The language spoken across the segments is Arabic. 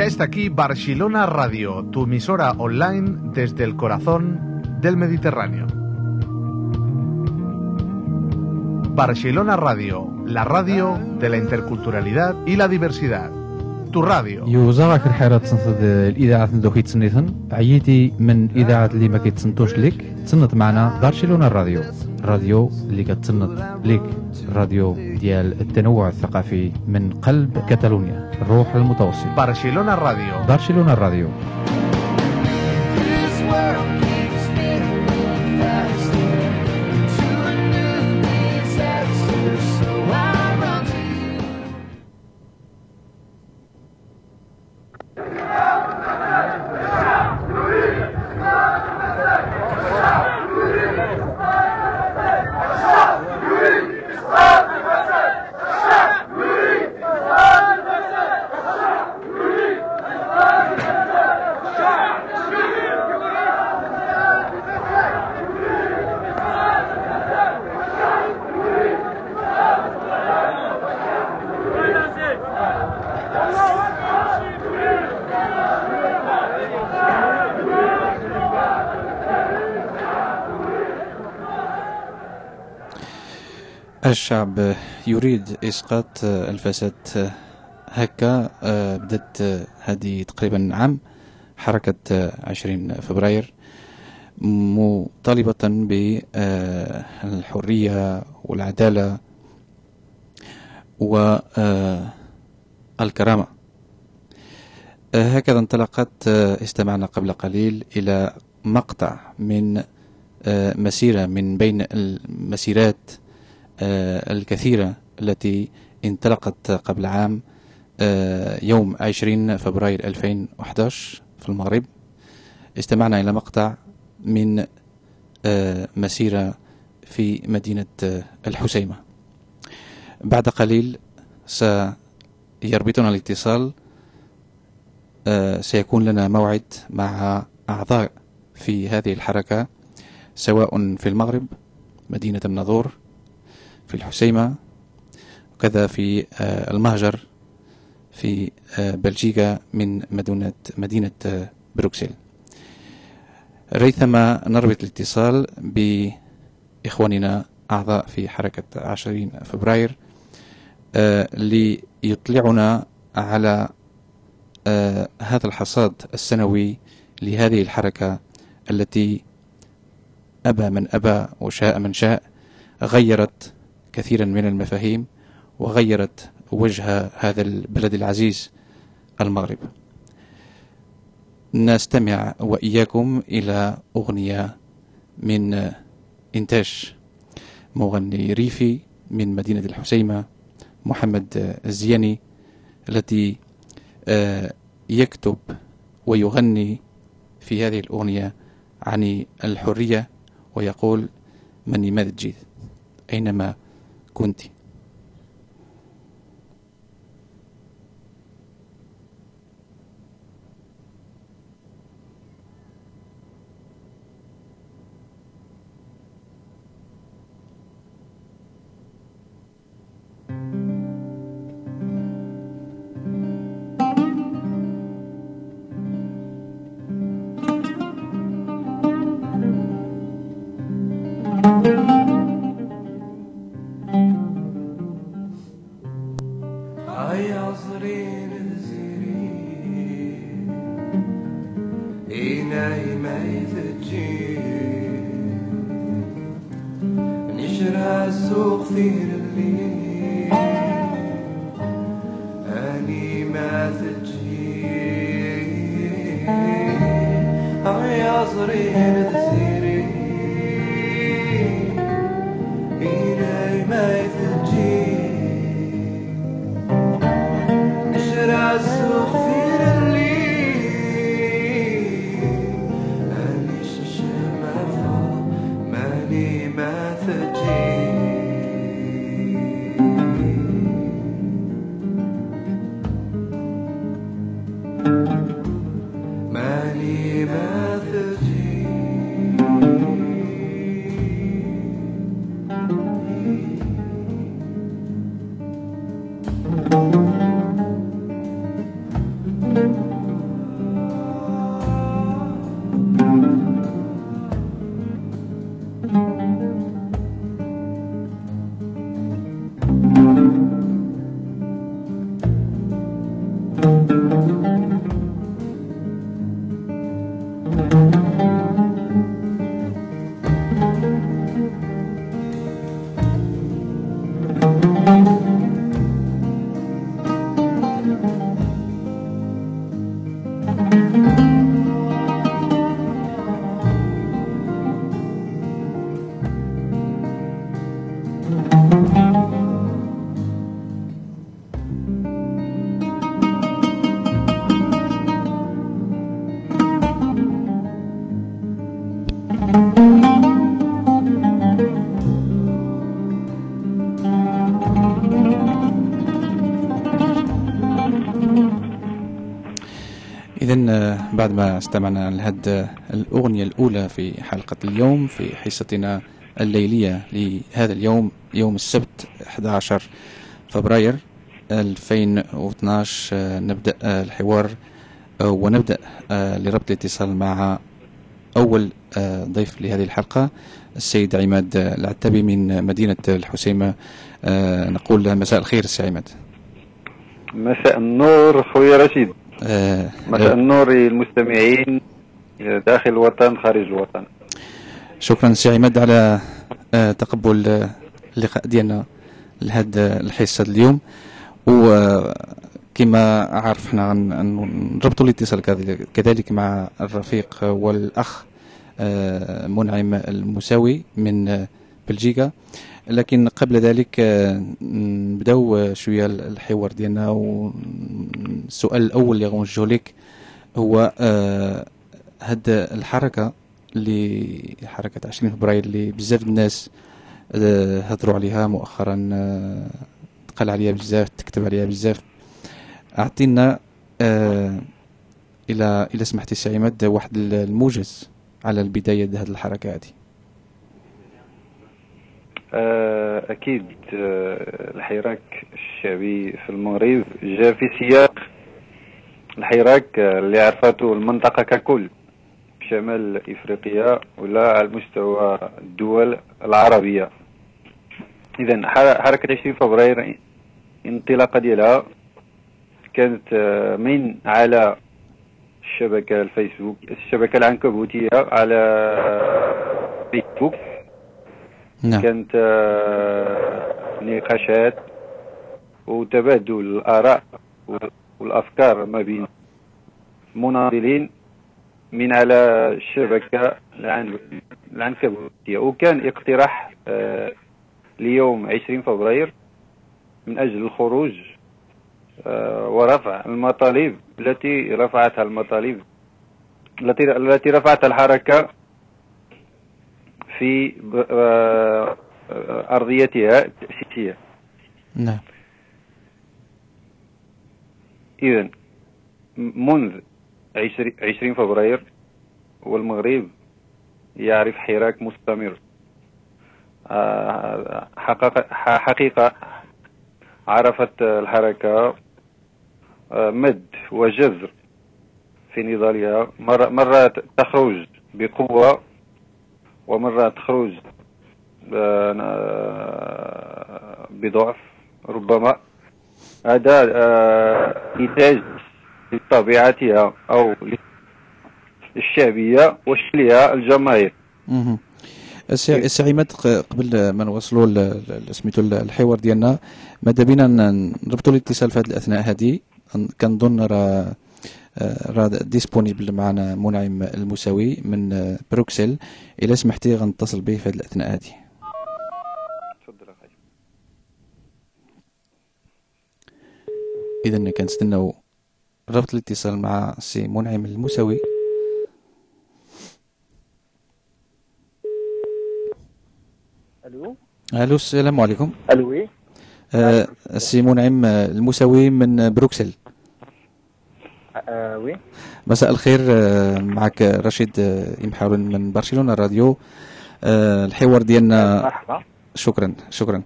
Ya está aquí Barcelona Radio, tu emisora online desde el corazón del Mediterráneo. Barcelona Radio, la radio de la interculturalidad y la diversidad. Tu radio. يوزارك الحيرة تنصد الإذاعة ندوخي تسنيثن. عييتي من إذاعة اللي ما كيتسنتوش ليك. تسنط معنا برشلونة الراديو. راديو اللي كتسنط ليك. راديو ديال التنوع الثقافي من قلب كاتالونيا. الروح المتوسط. Barcelona Radio. برشلونة الراديو. الشعب يريد إسقاط الفساد. هكا بدأت هذه تقريبا عام حركة 20 فبراير مطالبة بالحرية والعدالة والكرامة هكذا انطلقت استمعنا قبل قليل إلى مقطع من مسيرة من بين المسيرات آه، الكثيرة التي انطلقت قبل عام آه، يوم 20 فبراير 2011 في المغرب. استمعنا إلى مقطع من آه، مسيرة في مدينة آه، الحسيمة. بعد قليل سيربطنا الاتصال آه، سيكون لنا موعد مع أعضاء في هذه الحركة سواء في المغرب مدينة الناظور في الحسيمة وكذا في آه، المهجر في آه، بلجيكا من مدينة مدينة آه، بروكسل. ريثما نربط الاتصال بإخواننا أعضاء في حركة 20 فبراير ليطلعنا على هذا الحصاد السنوي لهذه الحركة التي أبى من أبى وشاء من شاء غيرت كثيرا من المفاهيم وغيرت وجه هذا البلد العزيز المغرب. نستمع وإياكم إلى أغنية من إنتاج مغني ريفي من مدينة الحسيمة محمد الزياني التي آه، يكتب ويغني في هذه الأغنية عن الحرية ويقول من لماذا جيت أينما كنت بعد ما استمعنا لهذه الأغنية الأولى في حلقة اليوم في حصتنا الليلية لهذا اليوم يوم السبت 11 فبراير 2012 آه، نبدأ الحوار ونبدأ لربط الاتصال مع أول ضيف لهذه الحلقة السيد عماد العتبي من مدينة الحسيمة. نقول مساء الخير السي عماد. مساء النور خويا رشيد. مساء النور المستمعين داخل الوطن خارج الوطن. شكرا سي عماد على آه، تقبل آه، اللقاء ديالنا لهاد الحصة اليوم. وكما عارف غن- نربطوا الاتصال كذلك- مع الرفيق والأخ آه، منعم المساوي من آه، بلجيكا. لكن قبل ذلك آه، نبداو شوية الحوار ديالنا. والسؤال الأول اللي غنوجهه لك هو آه، هاد الحركة اللي حركة 20 فبراير اللي بزاف الناس آه، هضروا عليها مؤخرا تقال عليها بزاف تكتب عليها بزاف. أعطينا إلى إلى سمحتي عماد واحد الموجز على البداية هذه الحركة هذه آه، أكيد آه، الحراك الشعبي في المغرب جاء في سياق الحراك اللي عرفته المنطقة ككل شمال إفريقيا ولا على مستوى الدول العربية. إذا حركة 20 فبراير الانطلاقة ديالها كانت آه، من على الشبكة الفيسبوك الشبكة العنكبوتية على فيسبوك. نعم. كانت آه، نقاشات وتبادل الآراء والأفكار ما بين مناضلين من على الشبكة العن- العنكبوتية وكان اقتراح آه، ليوم 20 فبراير من أجل الخروج آه، ورفع المطالب التي رفعتها المطالب التي التي رفعتها الحركة في آه، أرضيتها التأسيسية نعم. إذا منذ 20 20 فبراير والمغرب يعرف حراك مستمر. آه، حقيقة عرفت الحركة آه، مد وجزر في نضالها مرة, مرة تخرج بقوة ومرة تخرج آه، بضعف ربما هذا آه، نتاج لطبيعتها أو للشعبية وشكلها الجماهير. السي السي عماد قبل ما نوصلوا سميتو الحوار ديالنا ماذا بينا نربطوا الاتصال في هذه الأثناء هذه كنظن راه راه disponible معنا منعم المساوي من آه، بروكسل. الا سمحتي غنتصل به في هذه الأثناء هذه. تفضل أخي اذا كنستناو ربط الاتصال مع السي منعم المساوي. ألو؟ ألو السلام عليكم. ألو oui آه، السي منعم آه، المساوي من بروكسل. آه oui. مساء الخير آه، معك رشيد آه، يمحاول من برشلونة راديو. الحوار ديالنا مرحبا. شكرا شكرا.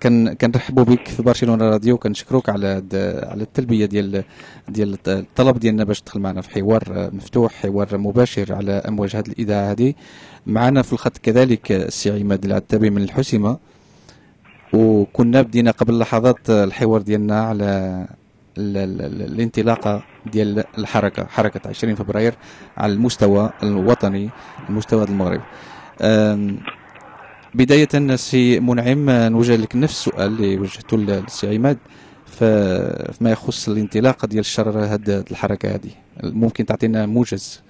كان كنرحبوا بك في برشلونة راديو كنشكروك على على التلبية ديال ديال الطلب ديالنا باش تدخل معنا في حوار مفتوح حوار مباشر على أمواج هذه الإذاعة هذه معنا في الخط كذلك السي عماد العتابي من الحسيمة. وكنا بدينا قبل لحظات الحوار ديالنا على الانطلاقه ديال الحركة حركة 20 فبراير على المستوى الوطني المستوى المغرب. آم، بداية سي منعم نوجه لك نفس السؤال اللي وجهته للسي عماد. فيما يخص الانطلاقة ديال الشر هاد الحركة هذه ممكن تعطينا موجز؟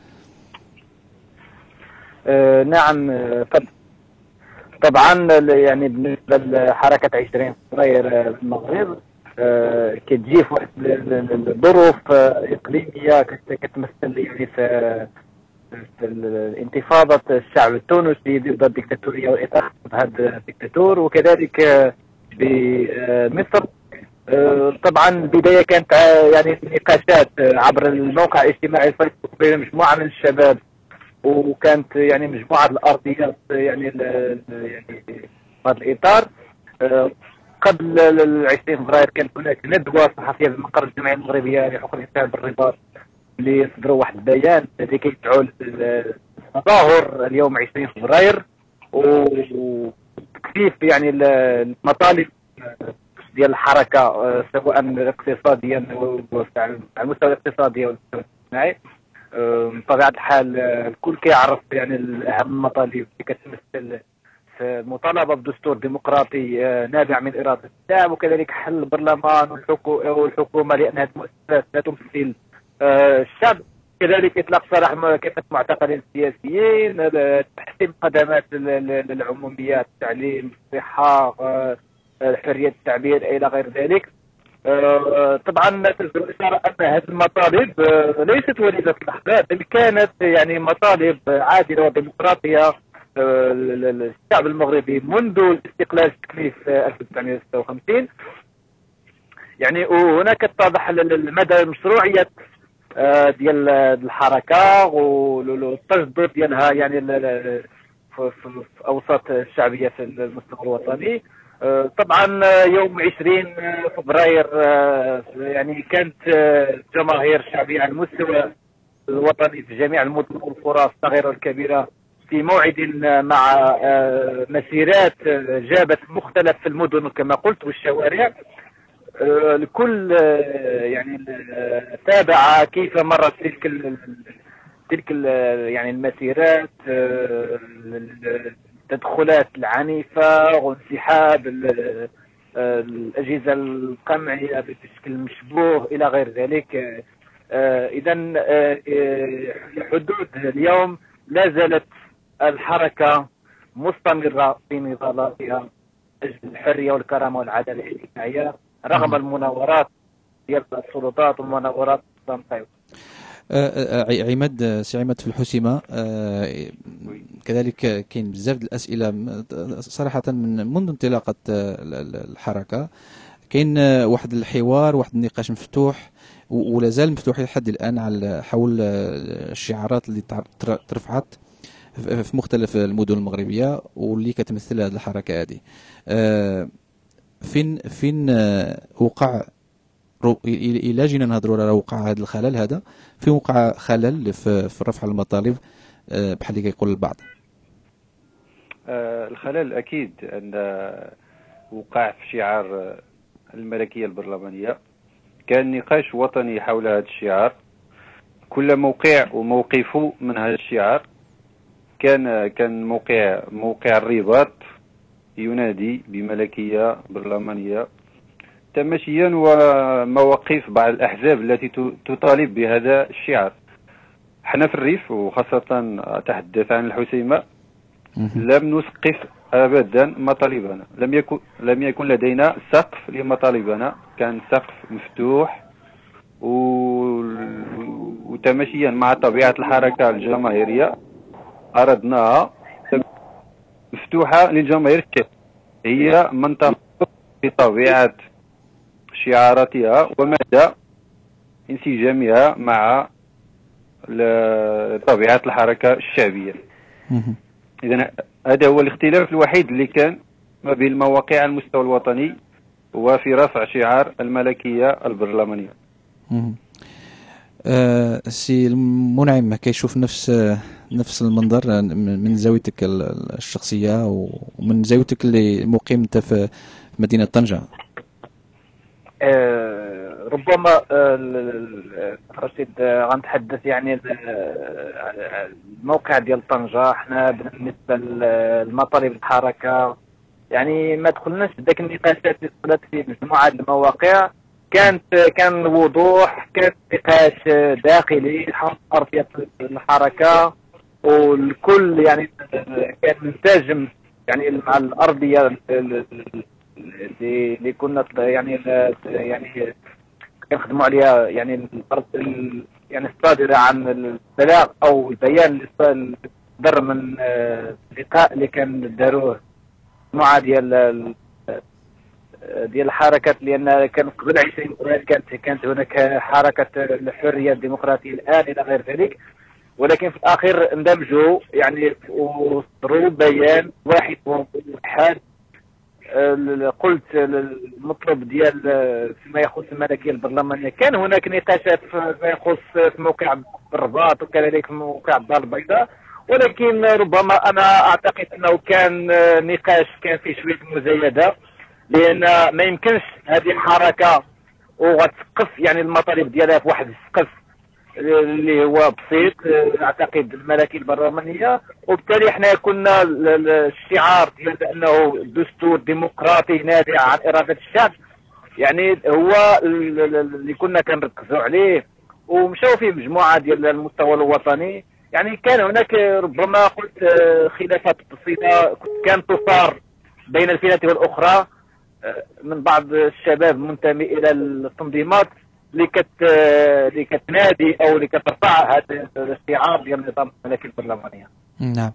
آه نعم طب طبعا يعني بالنسبة لحركة 20 فبراير آه، في المغرب كتجي في واحد ال- ال- الظروف آه، إقليمية كت- كتمثل يعني في في انتفاضة الشعب التونسي ضد الدكتاتورية وإطاحة هذا الدكتاتور وكذلك آه، بمصر آه، طبعا البداية كانت آه، يعني نقاشات آه، عبر الموقع الاجتماعي الفيسبوك بين مجموعة من الشباب وكانت يعني مجموعة الأرضيات يعني يعني في هذا الإطار. آه، قبل ال 20 فبراير كانت هناك ندوة صحفية بمقر الجمعية المغربية لحقوق الإنسان بالرباط اللي صدروا واحد البيان لكي يدعوا للتظاهر اليوم 20 فبراير. وتكثيف يعني ال- المطالب ديال الحركة آه، سواء اقتصاديا وعلى المستوى الاقتصادي والمستوى الاجتماعي. آه، بطبيعة الحال آه، الكل كيعرف يعني أهم المطالب اللي كتمثل في المطالبة بدستور ديمقراطي آه، نابع من إرادة الشعب وكذلك حل البرلمان والحكو- والحكومة لأن هذه المؤسسات لا تمثل. آه، الشعب كذلك إطلاق سراح كافة المعتقلين السياسيين آه، تحسين خدمات للعموميات التعليم الصحة حرية التعبير إلى غير ذلك. طبعا تجدر الاشاره أن هذه المطالب ليست وليدة الأحداث بل كانت يعني مطالب عادلة وديمقراطية. للشعب المغربي منذ الاستقلال التكليف آه، 1956 يعني وهناك اتضح مدى مشروعيه آه، ديال الحركة والتجدد ديالها يعني في أوساط الشعبية في المستوى الوطني. آه، طبعا آه، يوم 20 فبراير يعني كانت الجماهير الشعبيه على المستوى الوطني في جميع المدن والقرى الصغيرة والكبيرة في موعد مع آه، مسيرات آه، جابت مختلف المدن كما قلت والشوارع. آه، الكل آه، يعني آه، تابع كيف مرت تلك تلك يعني المسيرات آه، التدخلات العنيفة وانسحاب ال- آه، الأجهزة القمعية بشكل مشبوه إلى غير ذلك. إذا حدود اليوم لا زالت الحركة مستمرة في نضالاتها أجل الحرية والكرامة والعدالة الاجتماعية رغم المناورات ديال السلطات والمناورات. آه، آه، عماد سي عماد في الحسيمة آه، كذلك كاين بزاف م- صراحة من منذ انطلاقة آه، ال- ال- الحركة كاين واحد الحوار واحد النقاش مفتوح ولا زال مفتوح لحد الآن على حول الشعارات اللي ترفعت في مختلف المدن المغربية واللي كتمثل هذه الحركة هذه. آه، فين فين آه، وقع إلى جينا نهضروا على وقع هذا الخلل هذا في وقع خلل في رفع المطالب؟ آه، بحال اللي كيقول البعض. الخلل أكيد أن آه، وقع في شعار الملكية البرلمانية. كان نقاش وطني حول هذا الشعار. كل موقع وموقفه من هذا الشعار كان كان موقع موقع الرباط ينادي بملكية برلمانية. تماشيا ومواقف بعض الأحزاب التي تطالب بهذا الشعار. إحنا في الريف وخاصة أتحدث عن الحسيمة. لم نسقف ابدا مطالبنا. لم يكن لم يكن لدينا سقف لمطالبنا. كان سقف مفتوح و... وتماشيا مع طبيعة الحركة الجماهيرية. اردناها مفتوحة للجماهير الشعب. هي من تنطق بطبيعه شعاراتها ومدى انسجامها مع الحركة الشعبية مهم. اذا هذا هو الاختلاف الوحيد اللي كان ما بين المواقع على المستوى الوطني وفي رفع شعار الملكية البرلمانية مهم. آه، سي المنعم كيشوف نفس آه، نفس المنظر من زاويتك ال- ال- الشخصية ومن زاويتك اللي مقيم انت في في مدينة طنجة. آه، ربما آه، ال- ال- رشيد آه، غنتحدث يعني آه، الموقع ديال طنجة. إحنا بالنسبة للمطالب الحركة يعني ما دخلناش في ذاك النقاشات اللي دخلت في مجموعة المواقع. كانت كان وضوح كان نقاش داخلي حول ارضيه الحركة. والكل يعني كان منسجم يعني مع الأرضية اللي كنا يعني يعني كنخدموا عليها يعني الأرض يعني الصادرة عن البلاغ أو البيان اللي صدر من اللقاء اللي كان داروه. مع ديال ال- ديال الحركات لأن كان قبل 20 فبراير كانت كانت هناك حركة الحرية الديمقراطية الآن إلى غير ذلك. ولكن في الأخير اندمجوا يعني وصدروا بيان واحد وحاد ال- قلت المطلب ديال آه، فيما يخص الملكية البرلمانية. كان هناك نقاشات فيما يخص في موقع الرباط وكذلك في موقع الدار البيضاء. ولكن ربما أنا أعتقد أنه كان آه، نقاش كان فيه شوية مزايدة لأن ما يمكنش هذه الحركة وغتسقف يعني المطالب ديالها في واحد السقف. اللي هو بسيط أعتقد الملكيه البرلمانية. وبالتالي إحنا كنا ال- ال- الشعار ديال أنه دستور ديمقراطي نابع عن إرادة الشعب. يعني هو ال- ال- اللي كنا كنركزوا عليه. ومشاو فيه مجموعة ديال المستوى الوطني. يعني كان هناك ربما قلت آه، خلافات بسيطة. كانت تصار بين الفئات والاخرى آه، من بعض الشباب منتمي إلى التنظيمات. اللي كت اللي كتنادي أو اللي كترفع هذا الشعار ديال النظام الملكي البرلمانيه. نعم.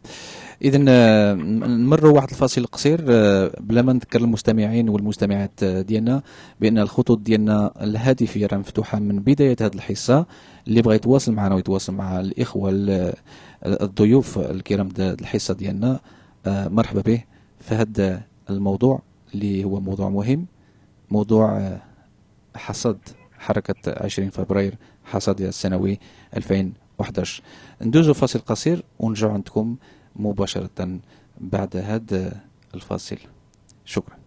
اذا نمروا واحد الفاصل قصير آه، بلا ما نذكر المستمعين والمستمعات آه، ديالنا بأن الخطوط ديالنا الهاتفيه راه مفتوحة من بداية هذه الحصة. اللي بغى يتواصل معنا ويتواصل مع الإخوة ال- الضيوف الكرام الحصة ديالنا آه، مرحبا به. في هذا الموضوع اللي هو موضوع مهم موضوع آه، حصد حركة 20 فبراير حصاد السنوي 2011 ندوزو فاصل قصير ونرجع عندكم مباشرة بعد هذا الفاصل. شكرا.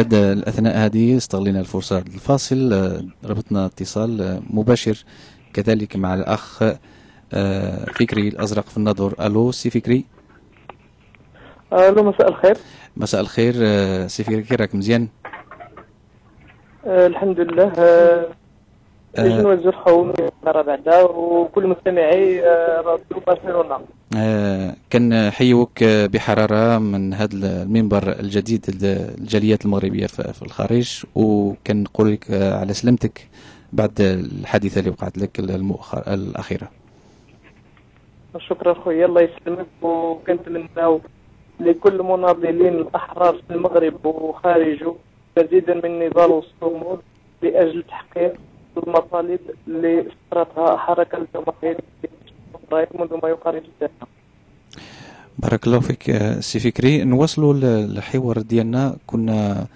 هذا الأثناء هذه استغلينا الفرصة الفاصل آه، ربطنا اتصال آه، مباشر كذلك مع الأخ آه، فكري الأزرق في الناظور. ألو سي فكري؟ ألو مساء الخير. مساء الخير سي فكري راك مزيان؟ الحمد لله نوجه حومي مرة بعدا وكل مستمعي راديو برشلونة آه، كنحيوك آه، بحرارة من هذا المنبر الجديد للجاليات المغربية في الخارج وكنقول لك آه، على سلامتك بعد الحادثة اللي وقعت لك المؤخر الأخيرة. شكرا خويا الله يسلمك وكنتمناو لكل مناضلين الأحرار في المغرب وخارجه مزيدا من النضال والصمود لأجل تحقيق المطالب اللي افترضها حركة الجماهير منذ ما يقارب السنة بارك الله فيك آه، سي فكري. نواصلوا ال- الحوار ديالنا. كنا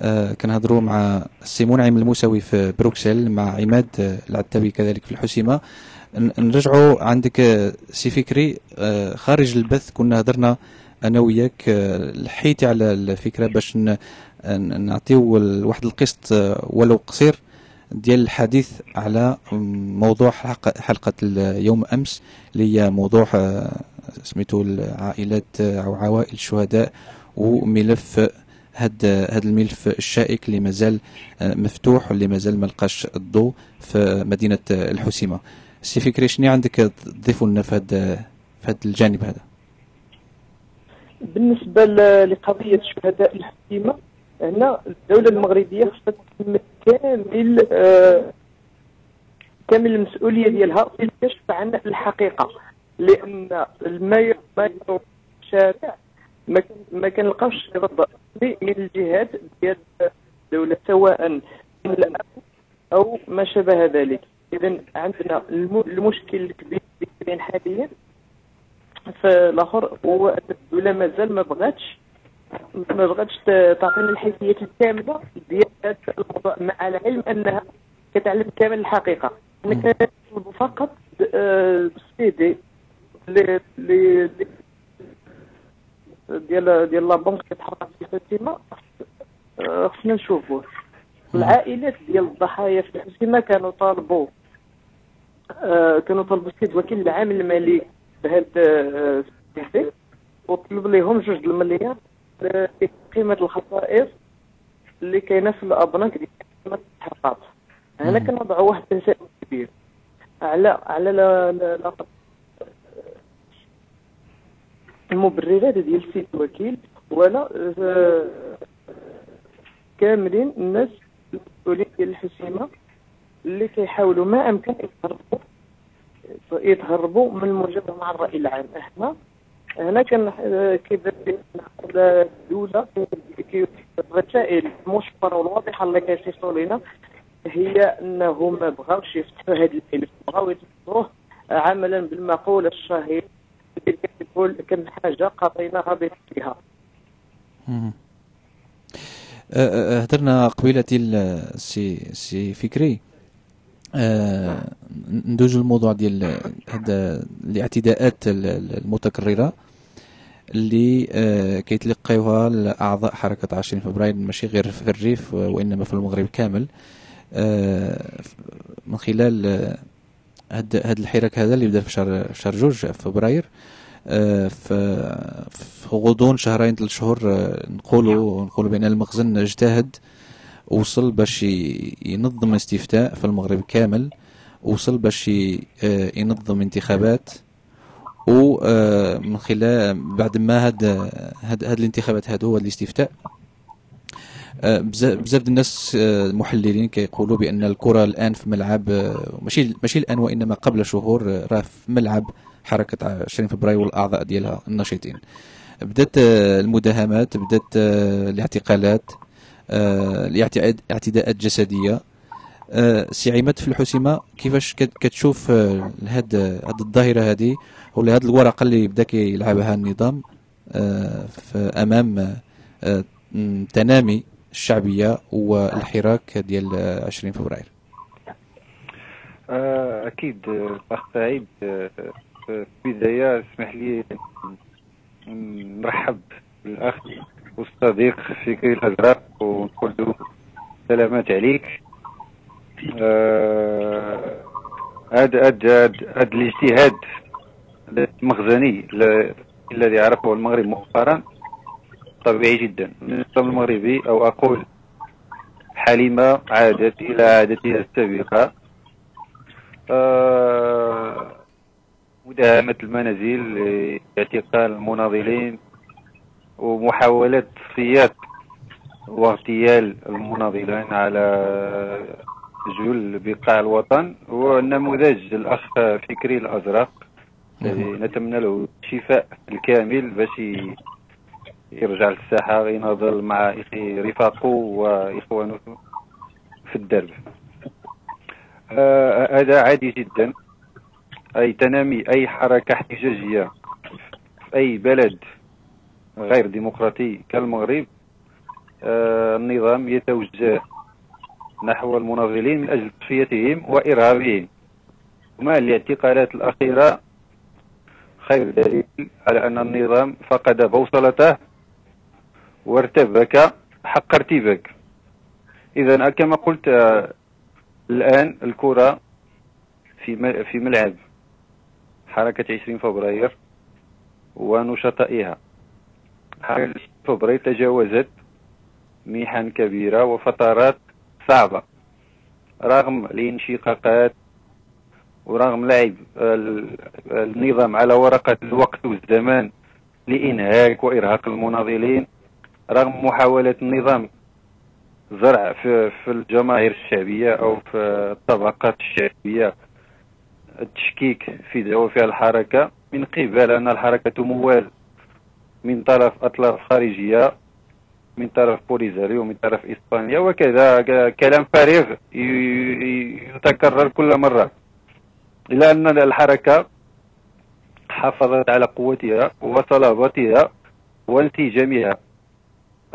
آه، كنهضروا مع السي منعم الموسوي في بروكسل مع عماد آه، العتاوي كذلك في الحسيمة. نرجعوا عندك آه، سي فكري. خارج البث كنا هضرنا أنا وياك لحيتي على الفكرة باش نعطيو واحد القسط ولو قصير. ديال الحديث على موضوع حلقة, اليوم أمس اللي هي موضوع آه، سميتو العائلات آه، أو عوائل الشهداء وملف هاد هاد الملف الشائك اللي مازال آه، مفتوح واللي مازال ما لقاش الضوء في مدينة الحسيمة. سي فكري شنو عندك تضيفوا لنا في هاد في هاد الجانب هذا. بالنسبة لقضية شهداء الحكيمة هنا الدولة المغربية خصها تتحمل كامل آه، كامل المسؤولية ديالها في الكشف عن الحقيقة لأن ما ما الشارع ما كنلقاوش رد من الجهات ديال الدولة سواء من أو ما شابه ذلك. إذا عندنا الم- المشكل الكبير حاليا فالاخر هو أن الدولة مازال ما بغاتش ما بغاتش تعطينا الحيثيات الكاملة ديال هذا الموضوع مع العلم أنها كتعلم كامل الحقيقة. أنا كنطلب فقط آه، السي دي لي لي لي- ديال ديال لا بنك كتحرك في الحسيمه آه، خصنا نشوفوه. العائلات ديال الضحايا في الحسيمه كانوا طالبوا آه، كانوا طلبوا السيد وكيل العام المالي بهذا آه، السيد وطلب لهم جوج المليار قيمة الخصائص اللي كاينة في الأبناك ديال قيمة الحقات هنا كنوضعوا واحد التساؤل كبير. على على لا لا لا المبررات ديال السيد الوكيل ولا آه، كاملين الناس المسؤولين ديال الحسيمة اللي كيحاولوا ما أمكن يتهربوا يتهربوا من المواجهه مع الرأي العام. إحنا هنا كان كيبان بأن الدولة الرسائل المشفرة والواضحة اللي كيصيفطوا لنا هي انه ما بغاوش يفتحوا هذا الملف بغاو يفتحوه عملا بالمقوله الشهير اللي كتقول كم حاجة قضيناها بفعلها مم. آه، آه، هدرنا قبيلة ديال آه، سي سي فكري آه، ندوزو الموضوع ديال هاد الاعتداءات ال- ال- المتكررة اللي آه، كيتلقيوها الأعضاء حركة 20 فبراير ماشي غير في الريف وإنما في المغرب كامل. آه، من خلال آه، هاد هاد الحراك هذا اللي بدأ في شهر في شهر جوج فبراير آه، في غضون شهرين ثلاث شهور آه، نقولوا نقولوا بأن المخزن اجتهد وصل باش ينظم استفتاء في المغرب كامل وصل باش آه، ينظم انتخابات. ومن خلال بعد ما هاد هاد, هاد الانتخابات هادو هاد الاستفتاء آه، بزاف الناس آه، المحللين كيقولوا بأن الكرة الآن في ملعب آه، ماشي ماشي الآن وإنما قبل شهور آه، راه في ملعب حركة 20 فبراير والأعضاء ديالها النشيطين بدأت آه، المداهمات بدأت آه، الاعتقالات. آه، الاعتداءات الجسديه آه، سي عماد في الحسيمة. كيفاش كت- كتشوف آه، هاد هاد الظاهرة هذه ولا هاد الورقة اللي بدا كيلعبها النظام آه، أمام آه، تنامي الشعبية والحراك ديال آه، 20 فبراير. آه، أكيد آه، الأخ سعيد. آه، في البداية اسمح لي نرحب بالأخ. والصديق فكري الأزرق ونقول له سلامات عليك. آه، هاد هاد هاد هاد الاجتهاد المخزني الذي عرفه المغرب مؤخرا طبيعي جدا. النظام المغربي أو أقول حليمة عادت إلى عادتها السابقة. آه، مداهمة المنازل اعتقال المناضلين ومحاولة تصفيات واغتيال المناضلين على جل بقاع الوطن والنموذج الأخ فكري الأزرق الذي نتمنى له الشفاء الكامل باش يرجع للساحة ويناضل مع رفاقه وإخوانه في الدرب. آه هذا عادي جدا. أي تنامي أي حركة احتجاجية في أي بلد غير ديمقراطي كالمغرب آه النظام يتوجه نحو المناضلين من أجل تصفيتهم وإرهابهم. ومع الاعتقالات الأخيرة خير دليل على أن النظام فقد بوصلته وارتبك حق ارتباك. إذا كما قلت آه، الآن الكرة في في ملعب حركة 20 فبراير ونشطائها 20 فبراير تجاوزت محن كبيرة وفترات صعبة؟ رغم الانشقاقات ورغم لعب ال- النظام على ورقة الوقت والزمان لإنهاك وإرهاق المناضلين رغم محاولة النظام زرع في, في الجماهير الشعبية أو في الطبقات الشعبية التشكيك في دوافع الحركة من قبل أن الحركة تموال من طرف أطراف خارجية من طرف بوليزاريو ومن طرف إسبانيا وكذا كلام فارغ يتكرر كل مرة. إلا أن الحركة حافظت على قوتها وصلابتها وانسجامها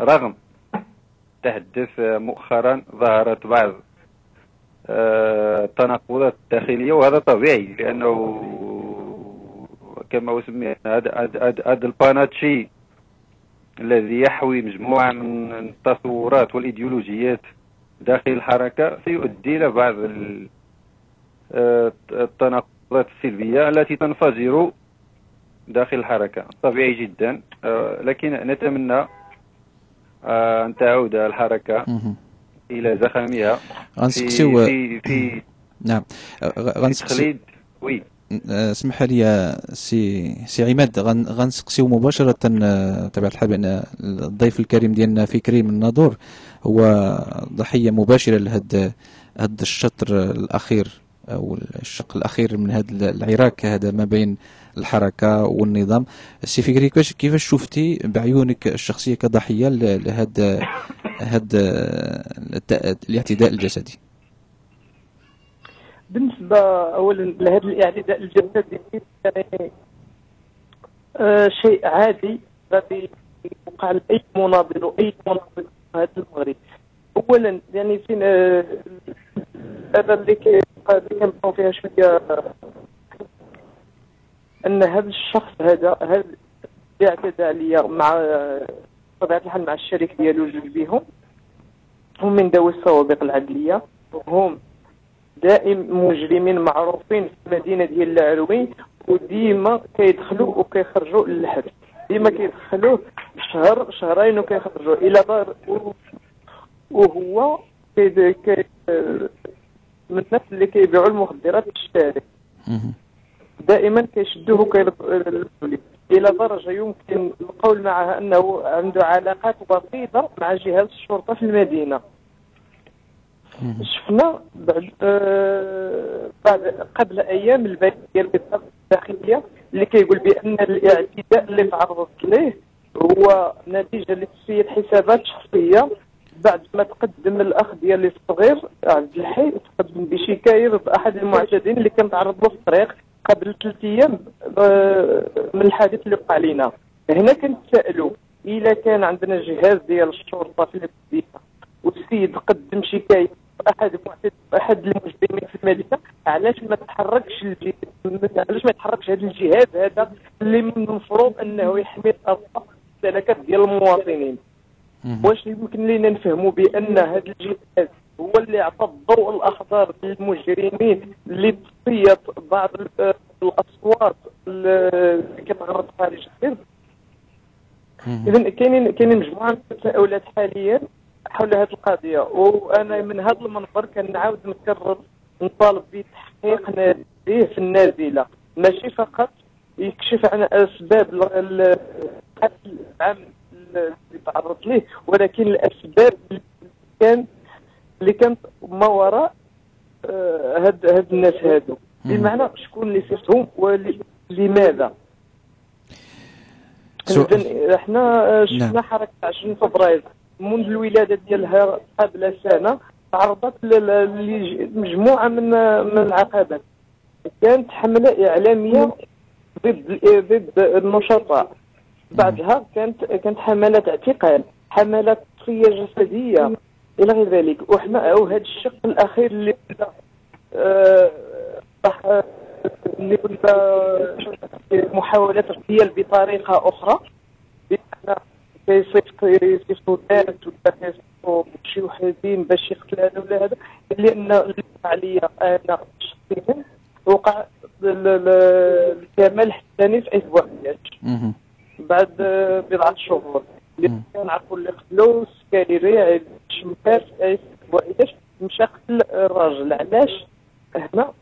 رغم تحدث مؤخرا ظهرت بعض آه، التناقضات الداخلية وهذا طبيعي لأنه كما سمي هذا هذا- الباناتشي الذي يحوي مجموعة من التصورات والإيديولوجيات داخل الحركة سيؤدي إلى بعض آه، التناقضات السلبية التي تنفجر داخل الحركة. طبيعي جدا. آه، لكن نتمنى آه، أن تعود الحركة. إلى زخمها في في في نعم. غ- في غنسقسيو تخليد وي. اسمح لي سي سي عماد غن- غنسقسيو مباشرة آه، بطبيعة الحال بأن الضيف الكريم ديالنا فكري من الناظور. هو ضحية مباشرة لهذا هذا الشطر الأخير أو الشق الأخير من هذا العراك هذا ما بين الحركة والنظام. سي فكري كيفاش كيفاش شفتي بعيونك الشخصية كضحية ل- لهذا هذا الاعتداء الجسدي؟ بالنسبة أولا لهذا الاعتداء الجسدي يعني آه شيء عادي غادي يوقع لأي مناضل وأي مناضل في هذا المغرب. أولا يعني فين آه، هذا اللي كنبقاو فيها شوية أن هذا الشخص هذا هذا اللي اعتدى عليا مع آه، بطبيعة الحال مع الشريك ديالو جوج بيهم هم من ذوي السوابق العدلية وهم دائم مجرمين معروفين في المدينة ديال العروي وديما كيدخلوا وكيخرجوا للحبس ديما كيدخلوه شهر شهرين وكيخرجوا إلى دار وهو كي من الناس اللي كيبيعوا المخدرات في الشارع. دائما كيشدوه وكيلبسوا إلى درجة يمكن القول معها أنه عنده علاقات وطيده مع جهاز الشرطة في المدينة. شفنا بعد آه قبل أيام البيان ديال وزاره الداخلية اللي كيقول بأن الاعتداء اللي تعرضت ليه هو نتيجة لتسوية حسابات شخصية بعد ما تقدم الأخ ديالي الصغير عبد الحي تقدم بشكاية ضد أحد المعتدين اللي كان تعرض له في الطريق قبل ثلاث أيام آه، من الحادث اللي وقع لنا هنا كنتسائلوا إلا كان عندنا جهاز ديال الشرطة في المدينة والسيد قدم شكاية أحد أحد المجرمين في المدينة علاش ما تحركش الجهاز علاش ما يتحركش هذا الجهاز هذا اللي من المفروض أنه يحمي والسلكات ديال المواطنين. واش يمكن لنا نفهموا بأن هذا الجهاز هو اللي عطى الضوء الأخضر للمجرمين اللي تصيد بعض ال- الأصوات اللي كتغرد خارج مهم. اذا كاينين كاينين مجموعة من التساؤلات حاليا حول هذه القضية. وأنا من هذا المنبر كنعاود نكرر نطالب بتحقيق نازيه في النازلة. ماشي فقط يكشف عن أسباب ال- ال- القتل العام اللي تعرض ليه. ولكن الأسباب اللي كانت اللي كانت ما وراء آه، هاد هاد الناس هادو. بمعنى شكون اللي صيفطهم ولماذا إذن إحنا آه، نعم. شفنا حركة 20 فبراير. منذ الولادة ديالها قبل سنة تعرضت لمجموعه من من العقبات. كانت حملة إعلامية ضد ضد النشطاء. بعدها كانت كانت حملات اعتقال حملات تصفيه جسدية. إلى غير ذلك وحنا وهذا الشق الأخير اللي آه، اللي بدا محاولات اغتيال بطريقة أخرى بمعنى كيصيفط يصيفطوا ناس ولا كيصيفطوا شي وحدين باش يقتل هذا ولا هذا. لأن اللي وقع ليا أنا شخصيا وقع ل- ل- لكمال حساني في أسبوع مهم. بعد بضعة شهور. اللي. كنعرفوا اللي قتلوا سكاريري شمكار في أسبوع مشى قتل الراجل. علاش؟ هنا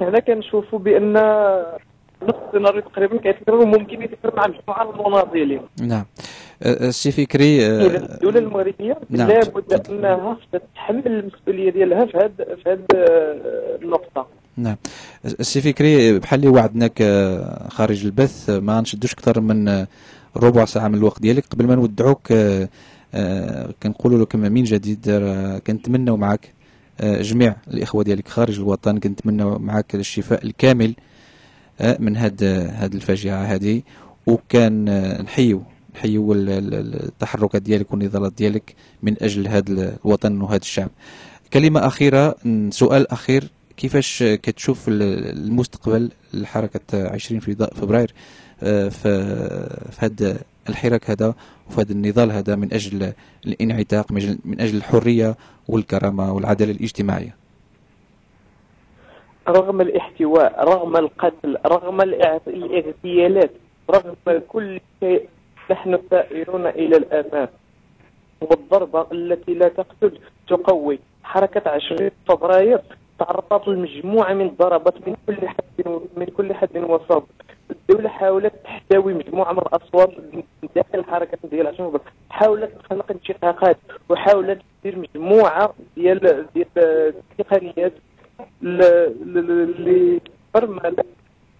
هنا كنشوفوا بأن نفس السيناريو تقريبا كيتكرر وممكن يتكرر مع مجموعة من المناضلين. نعم. السي فكري اذا الدولة المغربية نعم، لابد. أنها تتحمل المسؤولية ديالها في هذه في هذه النقطة. نعم. السي فكري بحال اللي وعدناك آه، خارج البث آه، ما نشدوش أكثر من آه، ربع ساعة من الوقت ديالك. قبل ما نودعوك آه، آه، كنقولوا لكم من جديد آه، كنتمنوا معك آه، جميع الإخوة ديالك خارج الوطن. كنتمنوا معك الشفاء الكامل آه، من هاد هاد الفاجعة هذه وكان آه، نحيو نحيو ال- ال- ال- التحركات ديالك والنضالات ديالك من أجل هذا الوطن وهذا الشعب. كلمة أخيرة سؤال أخير كيفاش كتشوف ال- المستقبل لحركة 20 فبراير- آه، في هذا الحراك هذا وفي هذا النضال هذا من أجل الانعتاق من أجل الحرية والكرامة والعدالة الاجتماعية. رغم الاحتواء رغم القتل رغم الاغتيالات رغم كل شيء نحن سائرون إلى الأمام. والضربة التي لا تقتل تقوي. حركة 20 فبراير تعرضت لمجموعة من الضربات من كل حد من كل حد وصوب. الدولة حاولت تحتوي مجموعة من الأصوات داخل الحركة ديال 20 فبراير. حاولت تخلق انشقاقات وحاولت تدير مجموعة ديال ديال التقنيات ل- ل- لفرمل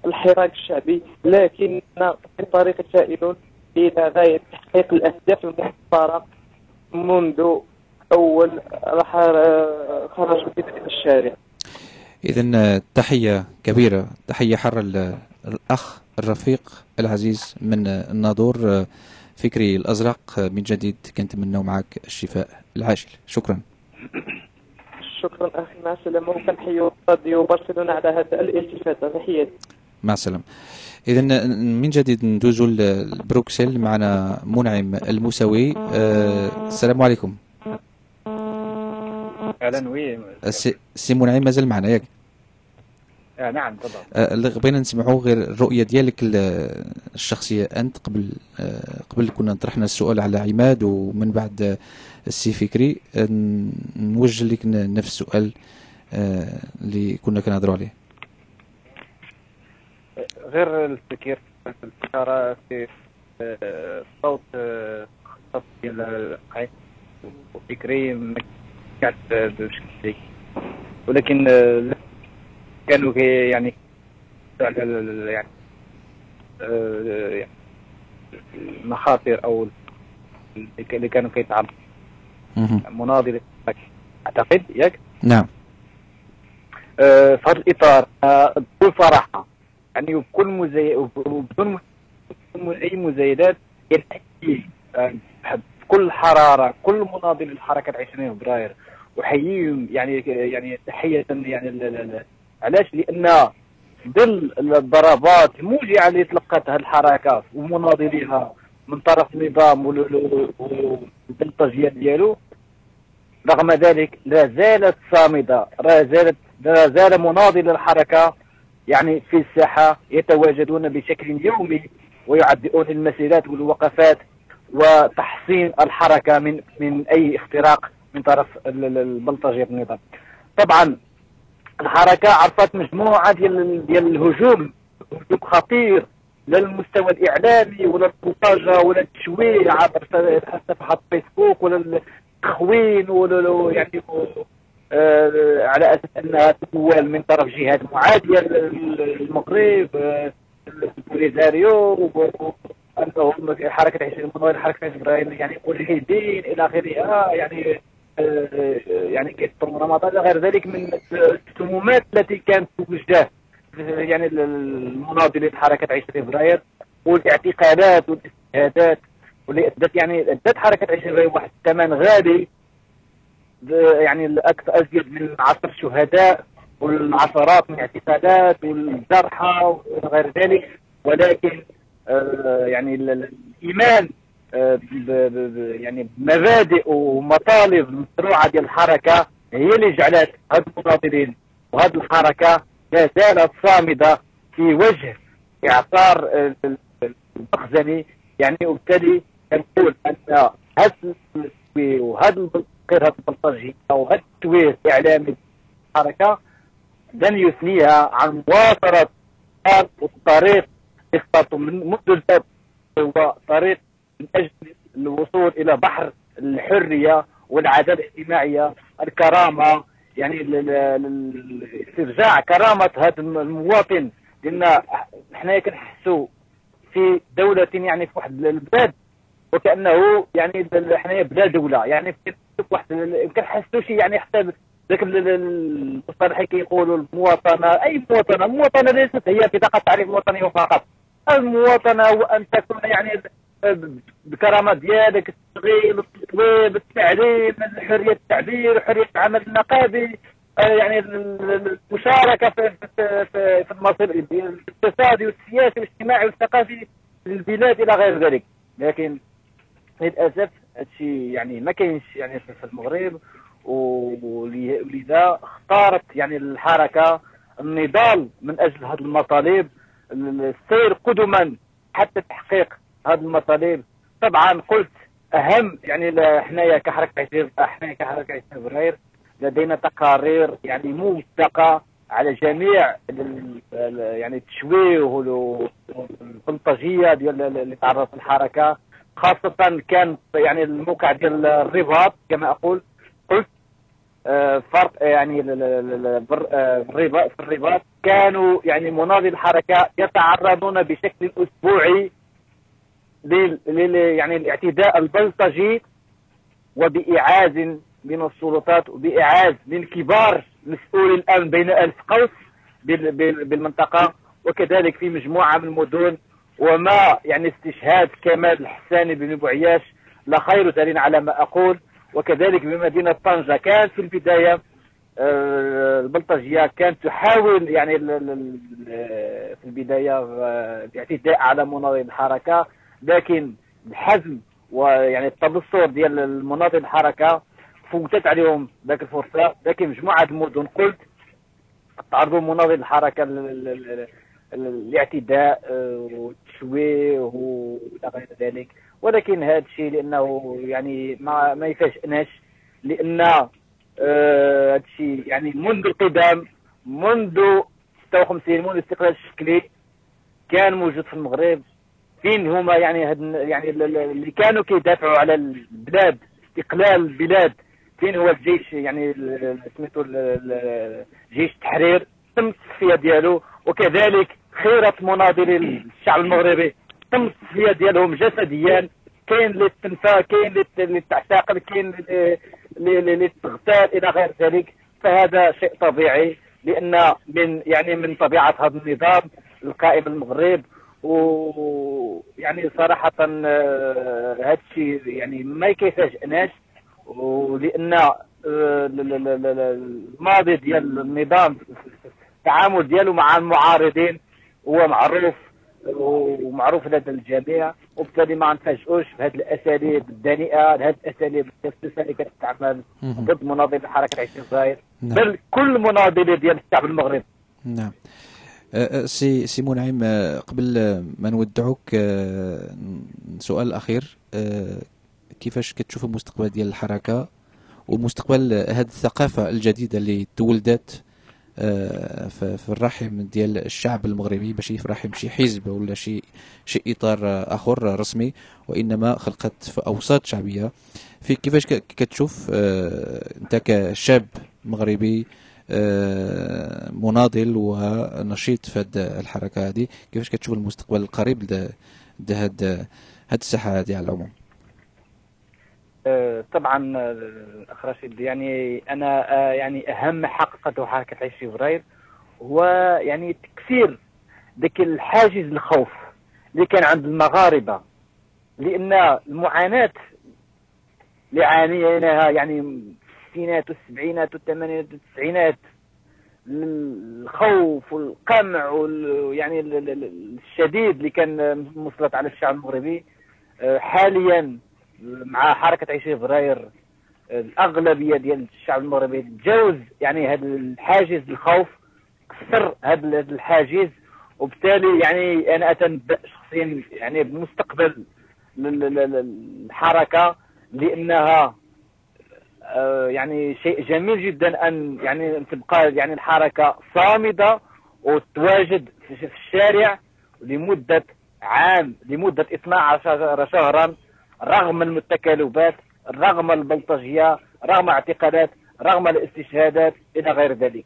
الحراك الشعبي. لكننا في طريق سائلون إلى غاية تحقيق الأهداف المختارة منذ أول خرج من الشارع. اذا تحية كبيرة تحية حاره ل- الأخ الرفيق العزيز من الناظور آه، فكري الأزرق آه، من جديد كنتمنوا معك الشفاء العاجل. شكرا. شكرا أخي مع السلامة وكنحيو راديو برشلونة على هذا الالتفات. تحياتي. مع السلامة. إذا من جديد ندوزو لبروكسل معنا منعم الموسوي آه، السلام عليكم. أهلا وي. السي منعم مازال معنا ياك. آه نعم تفضل. آه، اللي بغينا نسمعوا غير الرؤية ديالك ال- الشخصية. أنت قبل آه، قبل كنا طرحنا السؤال على عماد ومن بعد السي فكري آه، نوجه لك نفس السؤال آه، اللي كنا كنهضروا عليه. غير الفكرة في آه، صوت آه، خاص ديال القايد وفكري ما كانت بشكل. ولكن آه، كانوا كي- يعني على يعني آه، المخاطر أو اللي كا- اللي كانوا كيتعرضوا. مناضلة. أعتقد ياك؟ نعم. آه، في هذا الإطار آه، بكل صراحة يعني وبكل مزي... م- أي مزايدات آه، بكل حرارة كل مناضل حركه 20 فبراير أحييهم يعني يعني تحية يعني علاش؟ لأن ظل الضربات الموجعه اللي تلقتها الحركة ومناضليها من طرف النظام وال- وال- والبلطجيه ديالو رغم ذلك لا زالت صامدة لا زالت لا زال مناضل الحركة يعني في الساحة يتواجدون بشكل يومي ويعدئون المسيرات والوقفات وتحصين الحركة من من أي اختراق من طرف ال- ال- البلطجية النظام. طبعا الحركة عرفت مجموعة ديال ديال الهجوم سلوك خطير لا المستوى الإعلامي ولا البلطجة ولا التشويه عبر صفحات فيسبوك ولا التخوين ولا يعني على أساس أنها تمول من طرف جهات معادية للمغرب آه، البوليزاريو انهم حركة 20 منوير حركة 20 فبراير يعني ملحدين إلى آخره. آه، يعني آه، يعني كيفطروا رمضان؟ غير ذلك من السمومات التي كانت توجه يعني المناضلين حركة 20 فبراير والاعتقالات والاستشهادات واللي ادت يعني ادت حركة 20 فبراير واحد الثمن غالي. يعني الاكثر أزيد من عشر شهداء والعشرات من الاعتقالات والجرحى وغير ذلك. ولكن آه، يعني ال- ال- الإيمان آه، يعني بمبادئ ومطالب مشروعة ديال الحركة هي اللي جعلت هاد المناضلين وهذه الحركة لا زالت صامدة في وجه اعصار ال- ال- المخزني. يعني وبالتالي نقول أن التسوير وهذا غير هذا البلطجي أو هذا التسوير الاعلامي الحركه لن يثنيها عن مواصلة الطريق اخترته من منذ الباب. هو طريق من أجل الوصول إلى بحر الحرية والعدالة الاجتماعية الكرامة يعني استرجاع كرامة هذا المواطن. لأن حنايا كنحسوا في دولة يعني في واحد البلاد وكأنه يعني حنايا بلا دولة يعني في واحد ما كنحسوش يعني حتى ذاك ال- ال- المصطلح كيقولوا المواطنة أي مواطنة المواطنة ليست هي بطاقه تعريف الوطنيه فقط. المواطنة هو ان تكون يعني بكرامة ديالك التشغيل التطوير التعليم حرية التعبير حرية العمل النقابي آه، يعني ال- ال- المشاركة في, في المصير الاقتصادي والسياسي والاجتماعي والثقافي للبلاد إلى غير ذلك. لكن للأسف هادشي يعني ما كاينش يعني في المغرب ولذا اختارت يعني الحركة النضال من أجل هذه المطالب السير قدما حتى تحقيق هذه المطالب. طبعا قلت أهم يعني حنايا كحركة 20 حنايا كحركة 20 فبراير لدينا تقارير يعني موثقة على جميع يعني التشويه وال- والبلطجيه ديال اللي تعرضت الحركه خاصة كان يعني الموقع ديال الرباط كما أقول قلت آه، فرق يعني ال- بر- آه، في الرباط كانوا يعني مناضل الحركة يتعرضون بشكل أسبوعي لل يعني الاعتداء البلطجي وبإعاز من السلطات وبإعاز من كبار مسؤولي الأمن بين ألف قوس بال- بال- بالمنطقة وكذلك في مجموعة من المدن وما يعني استشهاد كمال الحساني بن بوعياش لا خير دليل على ما أقول. وكذلك بمدينة طنجة كانت في البداية آه، البلطجية كانت تحاول يعني في البداية آه، الاعتداء على مناضل الحركة. لكن الحزم ويعني التبصر ديال المناضل الحركة فوتت عليهم ذاك الفرصة. لكن مجموعة المدن قلت تعرضوا مناضل الحركة الاعتداء آه، والتشويه والى غير ذلك. ولكن هذا الشيء لأنه يعني ما ما يفاجئناش لأن آه، هذا الشيء يعني منذ القدم منذ 56 منذ الاستقلال الشكلي كان موجود في المغرب. فين هما يعني هاد يعني ال- ال- اللي كانوا كيدافعوا على البلاد استقلال البلاد. فين هو الجيش يعني سميتو جيش التحرير؟ تم التصفية ديالو. وكذلك خيرة مناضلي الشعب المغربي. تم التصفيه ديالهم جسديا. كاين اللي تنفى كاين اللي تعتقل كاين اللي- تغتال إلى غير ذلك. فهذا شيء طبيعي لأن من يعني من طبيعة هذا النظام القائم المغرب. ويعني صراحة آه، هذا الشيء يعني ما كيفاجئناش. ولأن آه، ال- ال- ال- ال- الماضي ديال النظام التعامل ديالو مع المعارضين هو معروف ومعروف لدى الجميع وبالتالي ما نتفاجئوش بهذه الأساليب الدنيئة هذه الأساليب السلسله اللي كتستعمل. ضد مناضل حركه 20 فبراير نعم. بل كل مناضلي ديال الشعب المغربي نعم آه، آه، سي سي منعم آه، قبل ما نودعوك سؤال الأخير آه، كيفاش كتشوف المستقبل ديال الحركة ومستقبل هذه الثقافة الجديدة اللي تولدت في الرحم ديال الشعب المغربي باش يفرح شي حزب ولا شي شي إطار آه، آخر رسمي وإنما خلقت في أوساط شعبية. في كيفاش كتشوف آه، أنت كشاب مغربي آه، مناضل ونشيط في هاد الحركة هذه كيفاش كتشوف المستقبل القريب ل د هاد الساحة هذه على العموم؟ آه، طبعا آه، أخ رشيد يعني أنا آه، يعني أهم حققته حركه 20 فبراير هو يعني تكسير ذاك الحاجز الخوف اللي كان عند المغاربة لأن المعاناة اللي عانيناها يعني الستينات والسبعينات والثمانينات والتسعينات الخوف والقمع وال يعني ال- ال- ال- الشديد اللي كان مسلط على الشعب المغربي آه، حاليا مع حركة 20 فبراير الأغلبية ديال الشعب المغربي تجاوز يعني هذا الحاجز الخوف كسر هذا الحاجز. وبالتالي يعني أنا أتنبأ شخصيا يعني بمستقبل الحركة لأنها آه، يعني شيء جميل جدا أن يعني تبقى يعني الحركة صامدة وتواجد في الشارع لمدة عام لمدة 12 شهرا. رغم المتكالبات رغم البلطجية رغم اعتقالات رغم الاستشهادات إلى غير ذلك.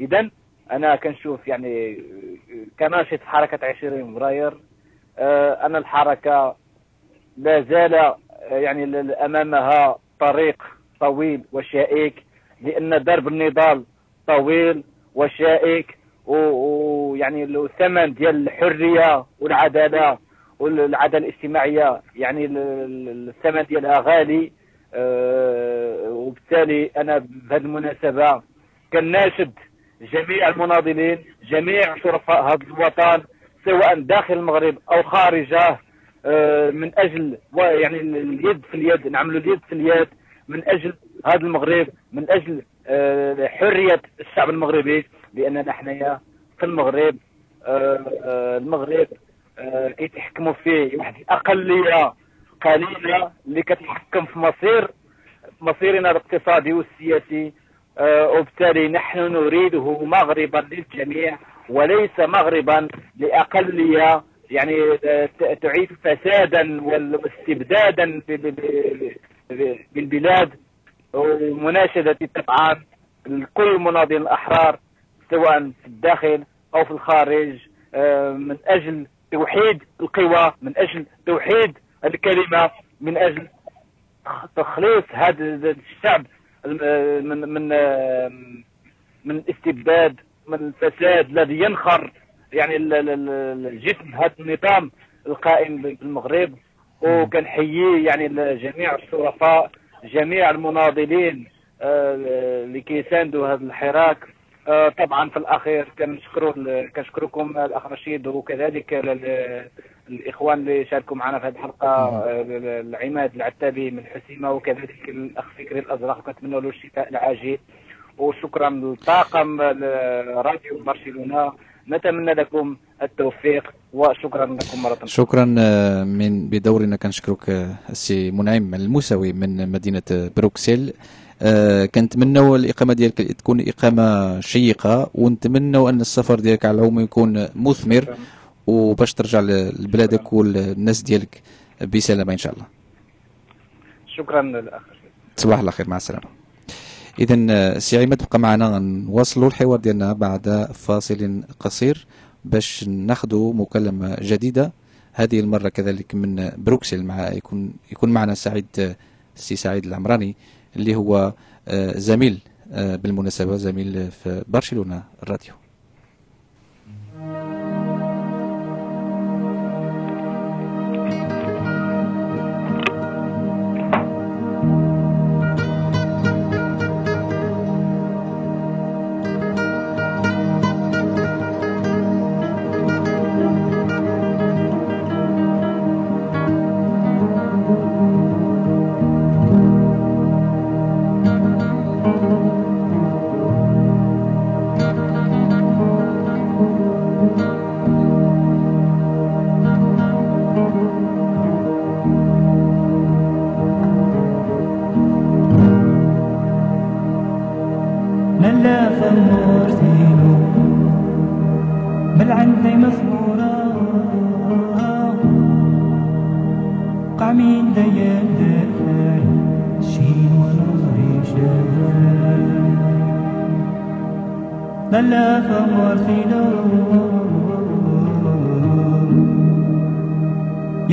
اذا أنا كنشوف يعني كناشط حركة 20 فبراير آه، أنا الحركة لا زال آه، يعني أمامها طريق طويل وشائك لأن درب النضال طويل وشائك ويعني الثمن ديال الحرية والعدالة والعدالة الاجتماعية يعني ال- ال- الثمن ديالها غالي آه، وبالتالي أنا بهذه المناسبة كناشد جميع المناضلين جميع شرفاء هذا الوطن سواء داخل المغرب أو خارجه آه، من أجل يعني اليد في اليد نعملوا اليد في اليد من أجل هذا المغرب من أجل آه، حرية الشعب المغربي لأننا حنايا في المغرب المغرب كيتحكموا فيه واحد الأقلية قليلة اللي كتحكم في مصير مصيرنا الاقتصادي والسياسي. آه، وبالتالي نحن نريده مغربا للجميع وليس مغربا لأقلية يعني آه، تعيد فسادا واستبدادا بالبلاد. ومناشدة طبعا لكل المناضلين الأحرار سواء في الداخل أو في الخارج آه، من أجل توحيد القوى من أجل توحيد الكلمة من أجل تخليص هذا الشعب من من من استبداد من الفساد الذي ينخر يعني ال- ال- ال- الجسم هذا النظام القائم بالمغرب. وكنحيي يعني جميع الشرفاء جميع المناضلين آه، اللي كيساندوا هذا الحراك. آه، طبعا في الأخير كنشكروا كنشكركم الاخ رشيد وكذلك ال- ال- الإخوان اللي شاركوا معنا في هذه الحلقة آه، ال- العماد العتابي من حسيمة وكذلك الأخ فكري الأزرق وكنتمنى له الشفاء العاجل وشكرا للطاقم ال- راديو برشلونة. نتمنى لكم التوفيق وشكرا لكم مرة أخرى. شكرا آه، من بدورنا كنشكرك آه، السي منعم الموسوي من مدينة آه، بروكسل. آه، كنتمنوا الإقامة ديالك؟ تكون إقامة شيقة ونتمنوا أن السفر ديالك على العموم يكون مثمر وباش ترجع لبلادك والناس ديالك بسلامة إن شاء الله. شكرا للأخ. صباح الخير مع السلامة. إذا سي عماد بقى معنا. نواصلوا الحوار ديالنا بعد فاصل قصير باش ناخذوا مكالمة جديدة. هذه المرة كذلك من بروكسل مع يكون يكون معنا سعيد السي سعيد العمراني. اللي هو آه، زميل آه، بالمناسبة زميل في برشلونة الراديو.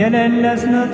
يا للا سنة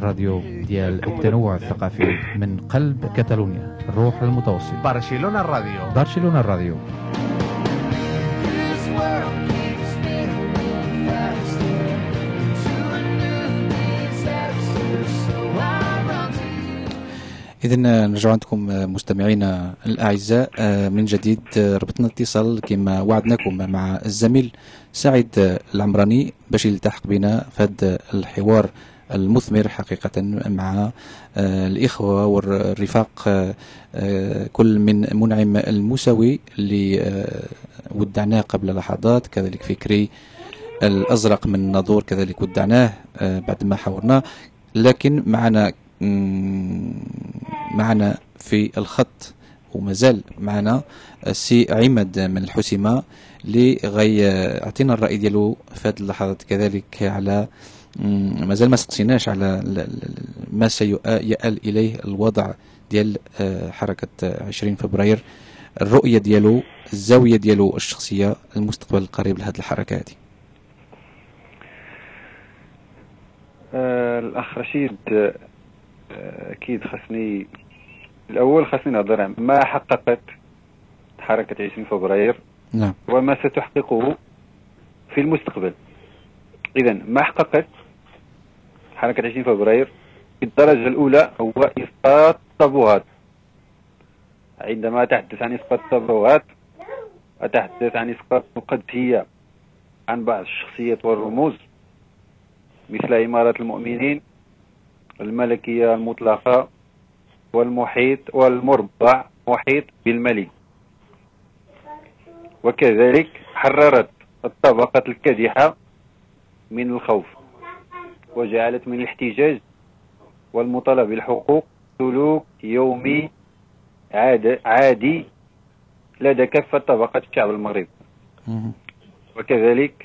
الراديو ديال التنوع الثقافي من قلب كاتالونيا الروح المتوسط Barcelona Radio. برشلونة الراديو إذا نرجع عندكم مستمعينا الأعزاء من جديد ربطنا اتصال كما وعدناكم مع الزميل سعيد العمراني باش يلتحق بنا في هذا الحوار المثمر حقيقة مع الإخوة والرفاق كل من منعم الموسوي اللي ودعناه قبل لحظات كذلك فكري الأزرق من الناظور كذلك ودعناه بعد ما حاورناه. لكن معنا معنا في الخط ومازال معنا السي عماد من الحسيمة اللي غي يعطينا الرأي ديالو في هذه اللحظات كذلك على مازال ما سقسيناش على ما سيؤال إليه الوضع ديال آه، حركة آه، 20 فبراير. الرؤية ديالو الزاوية ديالو الشخصية المستقبل القريب لهذه الحركة هذه آه، الأخ رشيد أكيد خصني الأول خصني نهضر ما حققت حركة 20 فبراير؟ نعم. وما ستحققه في المستقبل؟ إذا ما حققت حركة 20 فبراير؟ في الدرجة الأولى هو إسقاط الطابوهات عندما أتحدث عن إسقاط الطابوهات أتحدث عن إسقاط مقدسية عن بعض الشخصيات والرموز مثل إمارة المؤمنين الملكية المطلقة والمحيط والمربع محيط بالملك وكذلك حررت الطبقة الكادحة من الخوف وجعلت من الاحتجاج والمطالبة بالحقوق سلوك يومي عاد عادي لدى كافة طبقات الشعب المغربي. وكذلك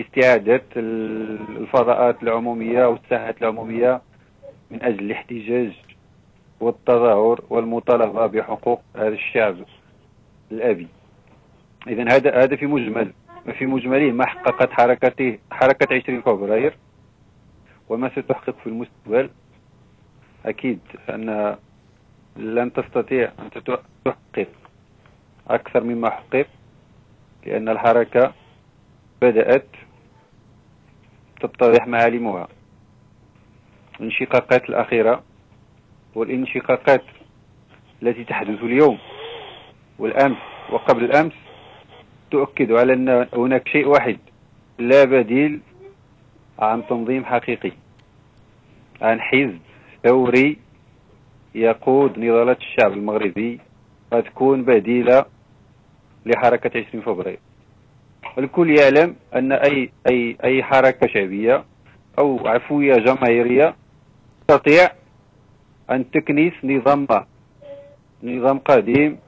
استعادة الفضاءات العمومية والساحات العمومية من أجل الاحتجاج والتظاهر والمطالبة بحقوق هذا الشعب الأبي. إذا هذا هذا في مجمل في مجمله ما حققت حركته حركة 20 فبراير وما ستحقق في المستقبل. أكيد أن لن تستطيع أن تحقق أكثر مما حقق لأن الحركة بدأت تتضح معالمها. الانشقاقات الأخيرة والانشقاقات التي تحدث اليوم والأمس وقبل الأمس تؤكد على أن هناك شيء واحد لا بديل عن تنظيم حقيقي عن حزب ثوري يقود نضالات الشعب المغربي وتكون بديلة لحركة 20 فبراير. الكل يعلم أن أي أي أي حركة شعبية أو عفوية جماهيرية تستطيع أن تكنس نظام نظام قديم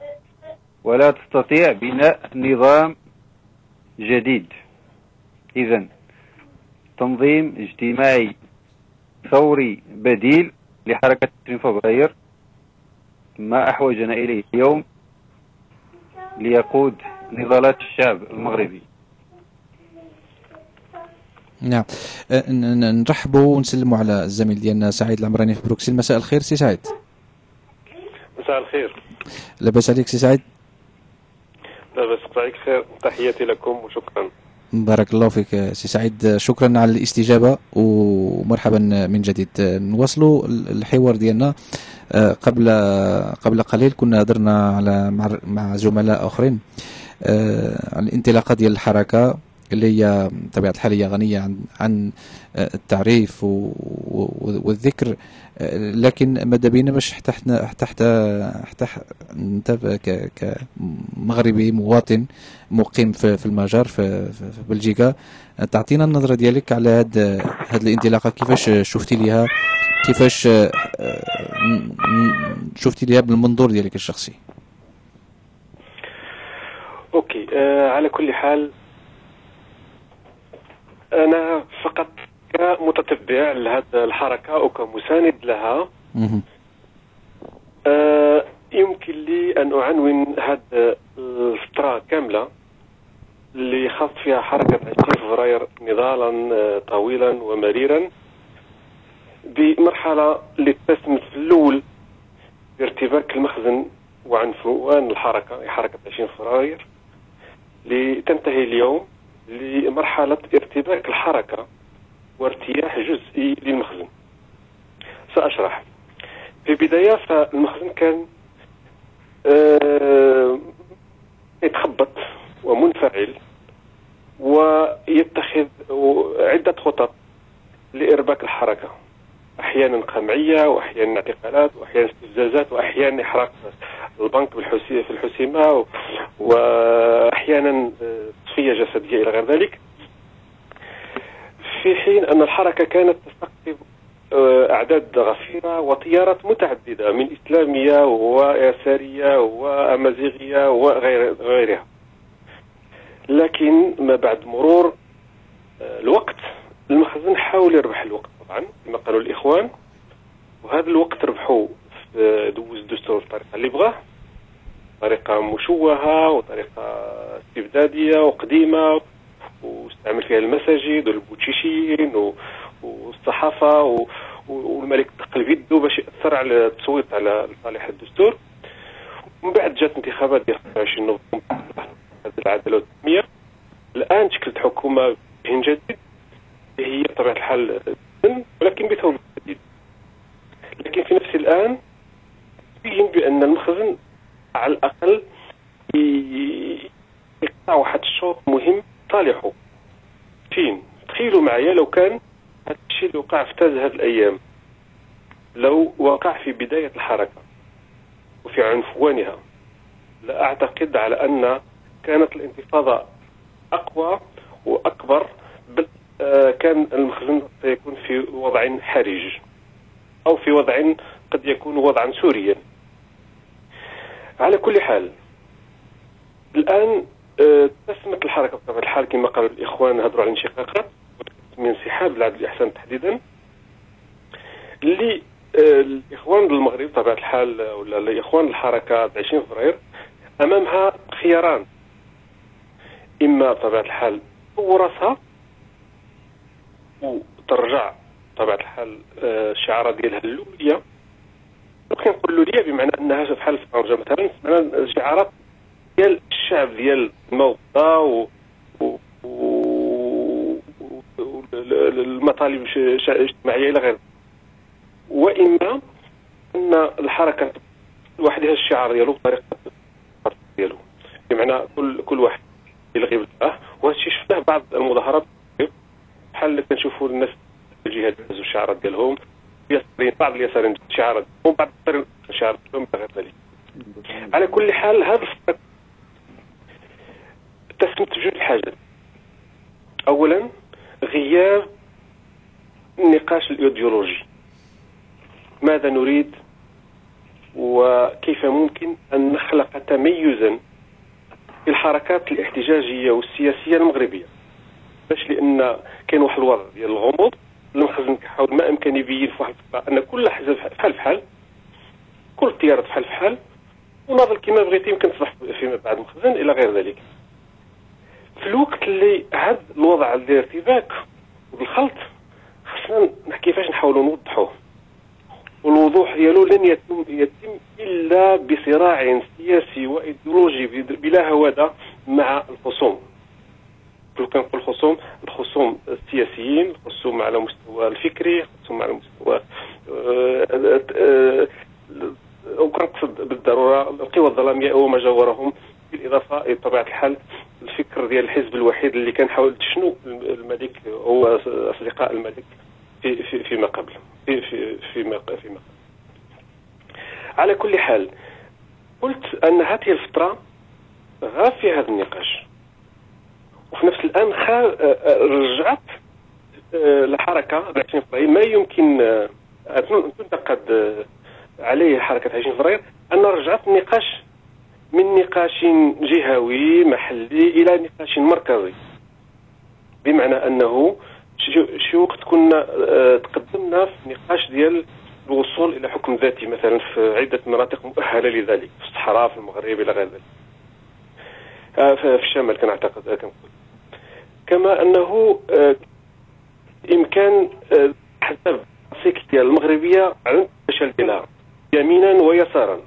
ولا تستطيع بناء نظام جديد. إذا تنظيم اجتماعي ثوري بديل لحركة 20 فبراير ما أحوجنا إليه اليوم ليقود نضالات الشعب المغربي. نعم. أه، نرحبوا ونسلموا على الزميل ديالنا سعيد العمراني في بروكسل. مساء الخير سي سعيد. مساء الخير. لاباس عليك سي سعيد؟ لاباس عليك خير. تحياتي لكم وشكرا. بارك الله فيك سي سعيد. شكرا على الاستجابة ومرحبا من جديد. نواصلوا الحوار ديالنا. آه، قبل قبل قليل كنا هضرنا على مع زملاء آخرين. آه، عن الانطلاقة ديال الحركة اللي هي بطبيعه الحال هي غنية عن عن آه، التعريف والذكر آه، لكن ماذا بينا باش حتى حتى حتى حتى أنت كمغربي مواطن مقيم في المجر في, في بلجيكا تعطينا النظرة ديالك على هاد هاد الانطلاقة. كيفاش شفتي ليها؟ كيفاش آه، شفتي ليها بالمنظور ديالك الشخصي؟ أوكي آه على كل حال أنا فقط كمتتبع لهذه الحركة وكمساند لها. آه يمكن لي أن أعنون هذه الفترة كاملة اللي خاض فيها حركة 20 فبراير نضالا آه، طويلا ومريرا بمرحلة اللي تسمت في الأول بارتباك المخزن وعنفوان الحركة حركة 20 فبراير لتنتهي اليوم لمرحلة ارتباك الحركة وارتياح جزئي للمخزن. سأشرح. في البداية فالمخزن كان آه، يتخبط ومنفعل ويتخذ عدة خطط لإرباك الحركة. أحيانا قمعية وأحيانا اعتقالات وأحيانا استفزازات وأحيانا إحراق البنك في الحسيمة و- وأحيانا آه، تصفية جسدية إلى غير ذلك. في حين أن الحركة كانت تستقطب آه، أعداد غفيرة وتيارات متعددة من إسلامية ويسارية وأمازيغية وغير غيرها. لكن ما بعد مرور آه، الوقت المخزن حاول يربح الوقت. الإخوان وهذا الوقت ربحوه في دوز الدستور بالطريقة اللي بغاه. طريقة مشوهة وطريقة استبدادية وقديمة واستعمل فيها المساجد والبوتشيشين و- والصحافة و- والملك تقلب يده باش يأثر على التصويت على صالح الدستور. ومن بعد جات انتخابات ديال 25 نوفمبر هذه العدالة والتنمية. الآن شكلت حكومة بوجه جديد هي بطبيعة الحال ولكن بثوب لكن في نفس الآن يبين بأن المخزن على الأقل يقطع واحد الشوط مهم صالحه فين تخيلوا معايا لو كان هذا الشيء اللي وقع في تاز هذه الأيام. لو وقع في بداية الحركة وفي عنفوانها لا أعتقد على أن كانت الانتفاضة أقوى وأكبر بل آه، كان المخزن سيكون في وضع حرج. أو في وضع قد يكون وضعا سوريا. على كل حال الآن آه، تسمت الحركة بطبيعة الحال كما قالوا الإخوان هضروا على الانشقاقات من انسحاب العدل الاحسان تحديدا. اللي آه، الإخوان المغرب بطبيعة الحال ولا الإخوان الحركه 20 فبراير أمامها خياران. إما بطبيعة الحال تورثها وترجع بطبيعة الحال آه، الشعارات ديالها اللولية. وكنقول اللولية بمعنى أنها بحال فرنسا مثلا معنى شعارات ديال الشعب ديال الموضة و المطالب الاجتماعية إلى غير وإما أن الحركة لوحدها الشعار ديالو بطريقة ديالو. بمعنى كل كل واحد يلغي بالاه وهذا الشيء شفناه بعض المظاهرات. بحال كنشوفوا الناس الجهات يهزوا الشعارات ديالهم اليساريين بعض اليساريين الشعارات ديالهم بعض اليساريين الشعارات ديالهم غير ذلك. على كل حال هذا الفرق تسمت بجوج الحاجات اولا غياب النقاش الإيديولوجي. ماذا نريد؟ وكيف ممكن أن نخلق تميزا في الحركات الاحتجاجية والسياسية المغربية؟ باش لأن كاين واحد الوضع ديال الغموض المخزن كيحاول ما أمكن يبين في واحد أن كل حزب بحال بحال كل التيارات بحال بحال وناضل كما بغيتي يمكن تصبح فيما بعد. مخزن إلى غير ذلك. في الوقت اللي هذا الوضع ديال الارتباك والخلط خصنا كيفاش نحاولوا نوضحوه. والوضوح ديالو لن يتم يتم إلا بصراع سياسي وإيديولوجي بلا هوادة مع الخصوم. كل كنقول الخصوم الخصوم السياسيين الخصوم على مستوى الفكري الخصوم على مستوى آه، آه، آه، وكنقصد بالضرورة القوى الظلامية وما جاورهم بالإضافة بطبيعه الحال الفكر ديال الحزب الوحيد اللي كان حاول تشنو الملك هو أصدقاء الملك في في فيما قبل في في فيما فيما قبل. على كل حال قلت أن هذه الفترة غاب في هذا النقاش. وفي نفس الآن خا- آه، رجعت آه، الحركة 20 فبراير ما يمكن آه، تنتقد آه، عليه حركة 20 فبراير ان رجعت النقاش من نقاش جهوي محلي إلى نقاش مركزي. بمعنى أنه شي وقت كنا آه، تقدمنا في نقاش ديال الوصول إلى حكم ذاتي مثلا في عدة مناطق مؤهلة لذلك في الصحراء في المغرب إلى غير ذلك. آه، في في الشمال كنعتقد آه، كنقول كما أنه آه، آه، الاحزاب السياسيه المغربية على الفشل ديالها يمينا ويسارا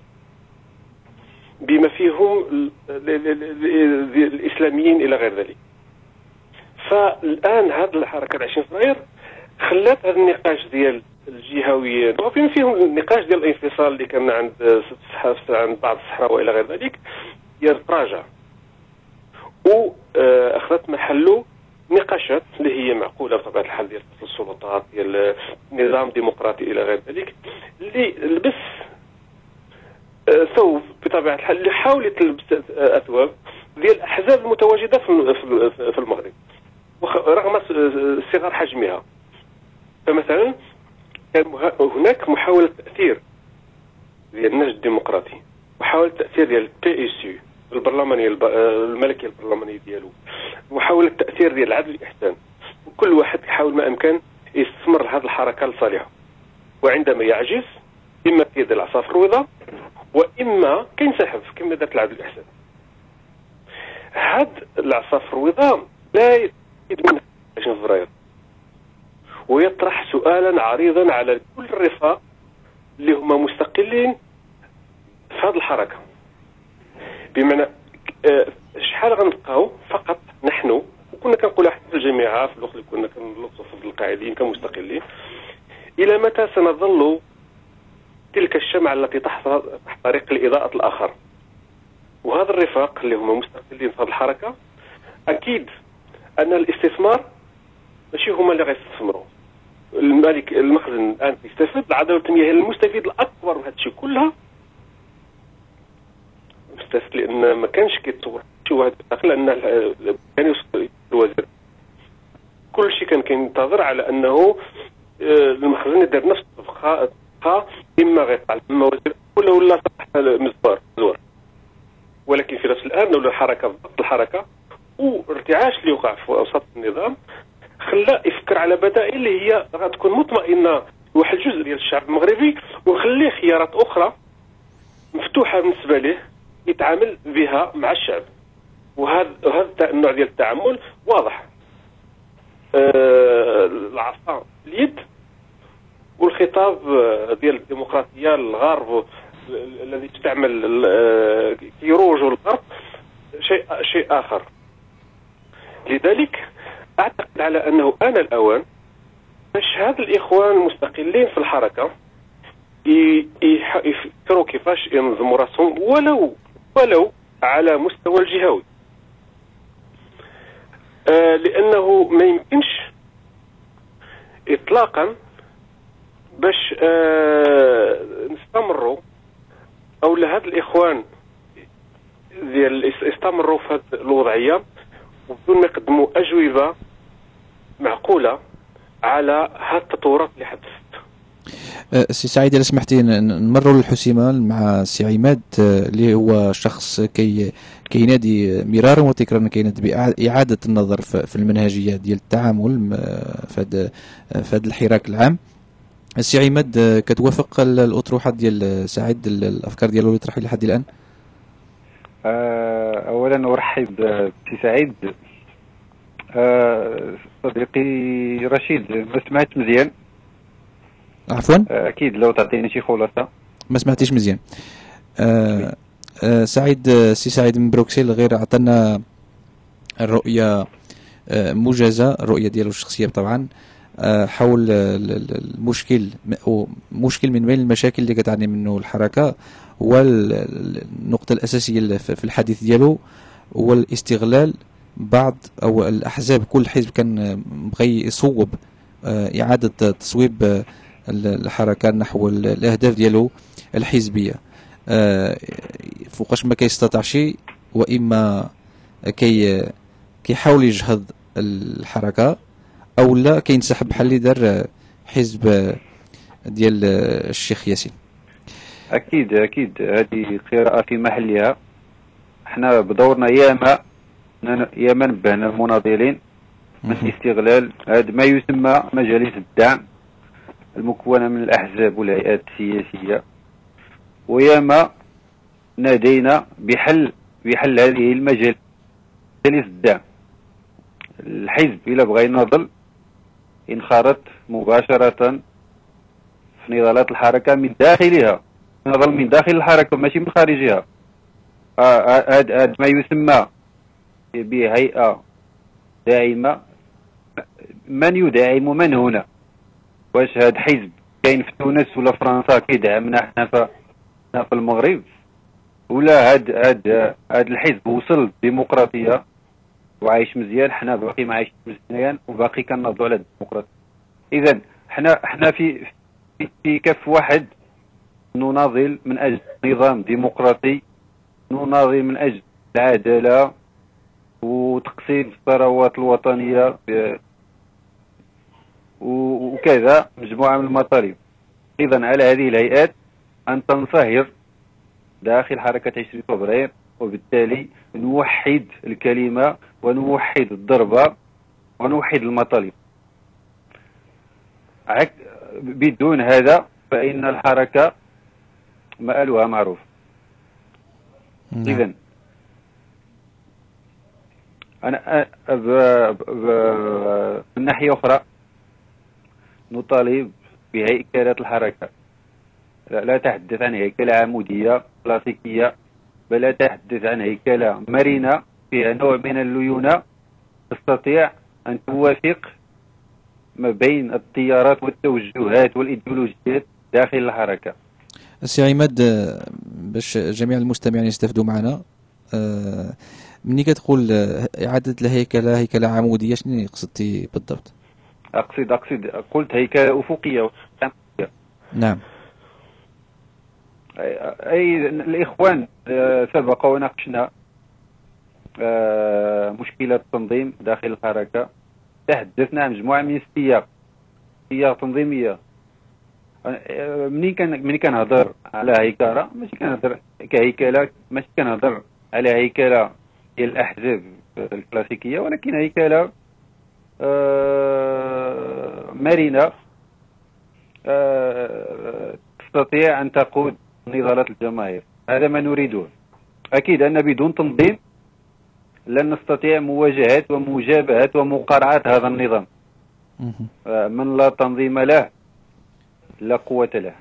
بما فيهم ال- ال- ال- ال- الإسلاميين إلى غير ذلك. فالآن هذه الحركة 20 فبراير خلات هذا النقاش ديال الجهويين وبما فيهم النقاش ديال الانفصال اللي كان عند عند بعض الصحراء وإلى غير ذلك يتراجع. وأخذت محله نقاشات اللي هي معقولة بطبيعة الحال ديال السلطات ديال نظام ديمقراطي إلى غير ذلك اللي لبس آه، ثوب بطبيعة الحال اللي حاولت تلبس آه، أثواب ديال الأحزاب المتواجدة في المغرب. رغم صغر حجمها. فمثلا كان هناك محاولة تأثير ديال النهج الديمقراطي محاولة تأثير ديال ال PSU البرلمانيه الب- آه، الملكيه البرلمانيه ديالو. محاوله تاثير ديال العدل والاحسان وكل واحد يحاول ما امكن يستثمر هذه الحركة لصالحه وعندما يعجز إما كيدير العصا فالرويضة وإما كينسحب كما دارت العدل والاحسان هاد العصا الرويضة لا يزيد منها 20 فبراير ويطرح سؤالا عريضا على كل الرفاق اللي هما مستقلين في هذه الحركة. بمعنى آه، شحال غنبقاو فقط نحن وكنا كنقولها حتى في الجامعة في الوقت اللي كنا كنلصوا في القاعدين كمستقلين. إلى متى سنظل تلك الشمعة التي تحت- تحترق لإضاءة الآخر؟ وهذا الرفاق اللي هم مستقلين في هذه الحركة أكيد أن الاستثمار ماشي هما اللي غيستثمروا الملك المخزن الآن يستفيد العدالة التنمية هي المستفيد الأكبر من هذا الشيء كلها مستفيد لأن ما كانش كيتصور شي واحد أن ال- كان يوصل الوزير. كل شيء كان كينتظر على أنه آه، المخزن يدير نفس الصفقة إما غيطلع إما وزير ولا ولا صح مزبار زور ولكن في نفس الآن ولا الحركة ضبط الحركة وارتعاش اللي وقع في اوسط النظام خلاه يفكر على بدائل اللي هي غتكون مطمئنة. لواحد الجزء ديال الشعب المغربي وخليه خيارات أخرى مفتوحة بالنسبة ليه. يتعامل بها مع الشعب. وهذا وهذا النوع ديال التعامل واضح. آه، العصا اليد والخطاب آه، ديال الديمقراطية الغرب الذي آه، كيروج الغرب شيء شيء آخر. لذلك أعتقد على أنه آن الأوان باش هاد الإخوان المستقلين في الحركة يفكروا كيفاش ينظموا رأسهم ولو ولو على مستوى الجهوي آه، لأنه ما يمكنش اطلاقا باش آه، نستمروا أو لهاد الإخوان ديال يس- يستمروا في هذه الوضعية وبدون ما يقدموا أجوبة معقولة على هاد التطورات اللي حدثت. سي سعيد إذا سمحتي نمروا للحسيمه مع سي عماد أه، اللي هو شخص كي كينادي مرارا وتكرارا كينادي بإعادة النظر في المنهجية ديال التعامل في هذا في هذا الحراك العام. سي عماد أه، كتوافق ال- الأطروحة ديال سعيد ال- الأفكار ديالو اللي طرح لحد الآن؟ اولا أرحب بسي سعيد. صديقي رشيد ما سمعت مزيان؟ عفوا. آه، أكيد لو تعطيني شي خلاصه ما سمعتيش مزيان. آه آه سعيد آه، سي سعيد من بروكسل غير عطانا الرؤية آه موجزة الرؤية ديالو الشخصية طبعا. آه حول ال- ال- المشكل مشكل من بين المشاكل اللي كتعاني منه الحركة هو ال- ال- النقطة الأساسية اللي في الحديث ديالو هو الاستغلال بعض أو الأحزاب كل حزب كان بغى يصوب آه إعادة تصويب ال- الحركة نحو ال- الأهداف ديالو الحزبية. آه، فوقاش ما كيستطيع شيء وإما كي كيحاول يجهض الحركة أو لا كينسحب بحال اللي دار حزب ديال الشيخ ياسين. أكيد أكيد. هذه قراءة في محلها. إحنا بدورنا ياما ياما نبهنا المناضلين من استغلال هذا ما يسمى مجالس الدعم. المكونة من الأحزاب والهيئات السياسية. وياما نادينا بحل بحل هذه المجال مجالس الدعم الحزب إلا بغى يناضل ينخرط مباشرة في نضالات الحركة من داخلها. نضل من داخل الحركة ماشي من خارجها. هذا ما يسمى بهيئة داعمه من يدعم من هنا؟ واش هاد حزب كاين في تونس ولا فرنسا كيدعمنا حنا في في المغرب؟ ولا هاد هاد هاد الحزب وصل للديمقراطية وعايش مزيان حنا باقي ما عايش مزيان وباقي كنناضلوا على الديمقراطية. إذا حنا حنا في في- كف واحد نناضل من أجل نظام ديمقراطي نناضل من أجل العدالة وتقسيم الثروات الوطنية وكذا مجموعة من المطالب إذا على هذه الهيئات أن تنصهر داخل حركة 20 فبراير وبالتالي نوحد الكلمة ونوحد الضربة ونوحد المطالب. بدون هذا فإن الحركة مآلها معروف. إذا أنا من ناحية أخرى. نطالب بهيكلة الحركة. لا, لا تحدث عن هيكلة عمودية كلاسيكية بل أتحدث عن هيكلة مرنة فيها نوع من الليونة. تستطيع أن توافق ما بين التيارات والتوجهات والإيديولوجيات داخل الحركة. سي عماد باش جميع المستمعين يستافدوا معنا آه، مني كتقول آه، إعادة الهيكلة هيكلة عمودية شنو قصدتي بالضبط؟ أقصد أقصد قلت هيكلة أفقية. نعم. أي الإخوان آه، سبق وناقشنا آه، مشكلة التنظيم داخل الحركة. تحدثنا عن مجموعة من السياق سياق تنظيمية. آه، منين كان منين كنهضر على هيكلة؟ ماشي كنهضر كهيكلة ماشي كنهضر على هيكلة ديال الأحزاب الكلاسيكية ولكن هيكلة آه، مرنه آه، تستطيع أن تقود نضالات الجماهير. هذا ما نريده. أكيد أن بدون تنظيم لن نستطيع مواجهه ومجابهه ومقارعه هذا النظام. آه، من لا تنظيم له لا قوة له.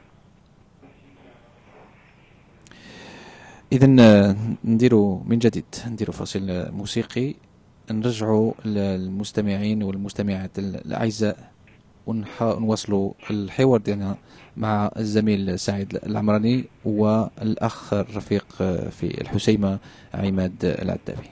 اذا نديروا من جديد نديروا فاصل آه، موسيقي. نرجعوا للمستمعين والمستمعات الأعزاء ونواصلوا الحوار ديالنا مع الزميل سعيد العمراني والأخ الرفيق في الحسيمة عماد العتابي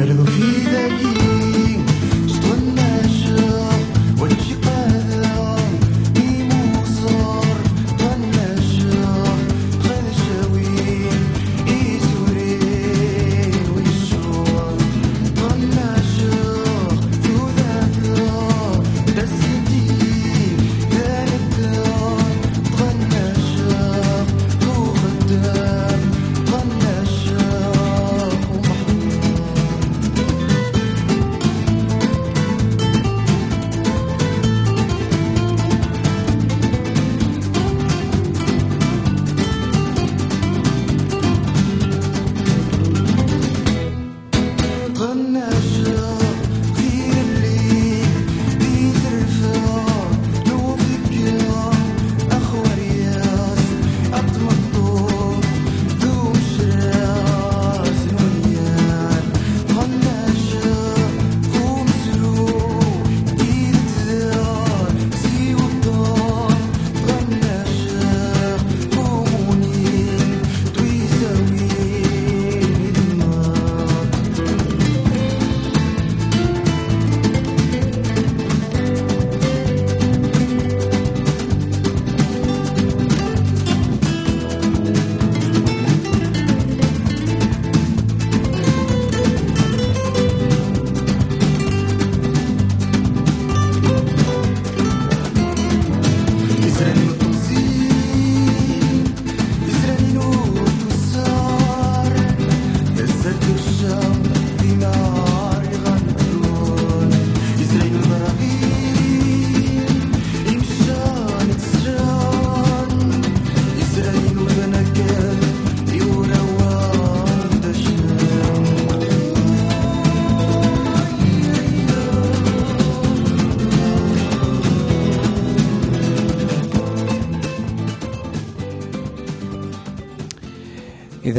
Perdo vida aquí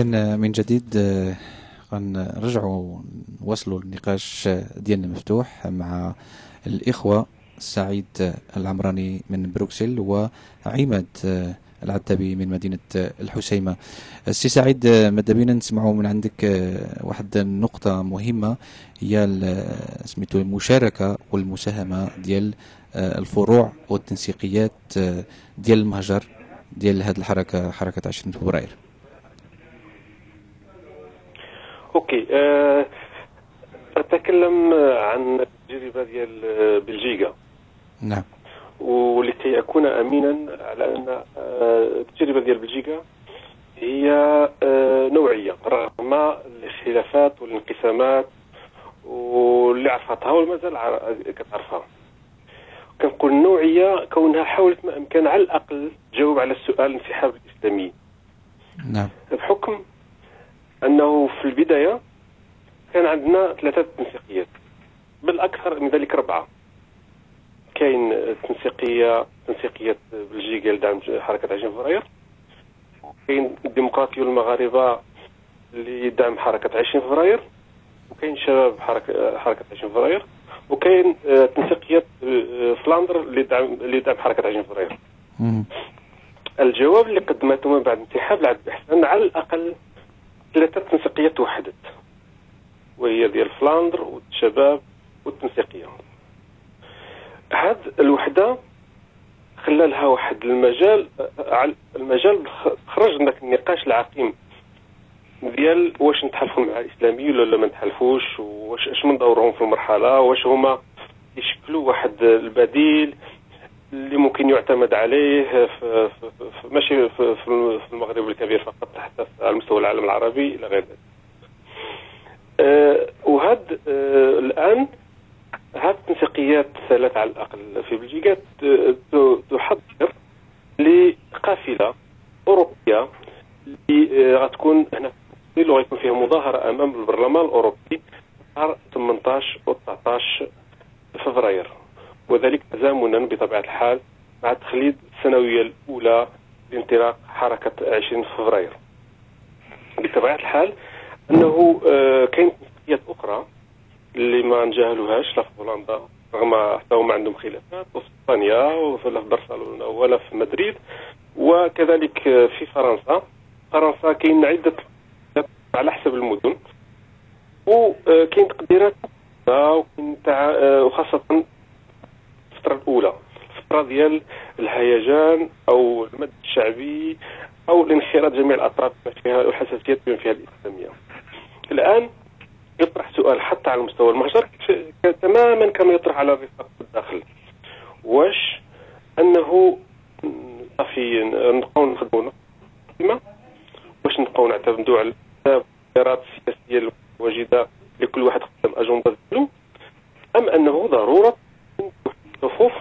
اذا من جديد آه، غنرجعوا نواصلوا النقاش ديالنا مفتوح مع الإخوة سعيد العمراني من بروكسل وعماد آه، العتابي من مدينة آه، الحسيمه السي سعيد آه، ماذا بينا نسمعوا من عندك واحد النقطة مهمة هي سميتو المشاركة والمساهمة ديال الفروع والتنسيقيات ديال المهجر ديال هذه الحركة حركة 20 فبراير. أوكي أه أتكلم عن التجربة ديال آه، بلجيكا. نعم. ولكي أكون امينا على أن آه، التجربة ديال بلجيكا هي آه، نوعية رغم الاختلافات والانقسامات واللي عرفتها ومازال عر- كتعرفها. كنقول نوعية كونها حاولت ما أمكن على الأقل تجاوب على السؤال انسحاب الإسلاميين. نعم. بحكم أنه في البداية كان عندنا ثلاثة تنسيقيات بالاكثر من ذلك اربعه كاين تنسيقية تنسيقية بلجيكا لدعم حركة 20 فبراير كاين الديمقراطيون المغاربه لدعم حركة 20 فبراير وكاين شباب حركة حركة 20 فبراير وكاين آه، تنسيقية آه، فلاندر لدعم لدعم حركة 20 فبراير. الجواب اللي قدمته من بعد انسحاب العبد الحسن على الأقل ثلاثة تنسيقيات توحدت وهي ديال فلاندر والشباب والتنسيقية. هاد الوحدة خلى لها واحد المجال المجال خرج من ذاك النقاش العقيم ديال واش نتحالفوا مع الاسلاميين ولا ما نتحالفوش واش اش من دورهم في المرحلة واش هما يشكلوا واحد البديل اللي ممكن يعتمد عليه ماشي في, المغرب الكبير فقط حتى على مستوى العالم العربي إلى غير ذلك. آه وهاد آه الآن هاد التنسيقيات الثلاث على الأقل في بلجيكا تحضر لقافلة أوروبية اللي آه، غتكون هنا في وغيكون فيها مظاهرة أمام البرلمان الأوروبي نهار 18 و 19 فبراير وذلك تزامنا بطبيعة الحال مع تخليد السنوية الأولى لانطلاق حركة 20 فبراير. بطبيعة الحال أنه آه، كاين تنسيقيات أخرى اللي ما نجاهلوهاش لا في هولندا رغم حتى هما عندهم خلافات وفي إسبانيا ولا في برشلونة ولا في مدريد وكذلك آه، في فرنسا فرنسا كاين عدة على حسب المدن وكاين تقديرات. آه، وخاصة الفترة الأولى. الفترة ديال الهيجان أو المد الشعبي أو الانخراط جميع الأطراف بما فيها الحساسيات بما فيها الإسلامية. الآن يطرح سؤال حتى على مستوى المهجر تماما كما يطرح على الرفاق الداخل. واش أنه صافي نبقاو نخدموا واش نبقاو نعتمدوا على الأحزاب والتيارات السياسية الواجدة لكل واحد خدام أجندة ديالو أم أنه ضرورة صفوف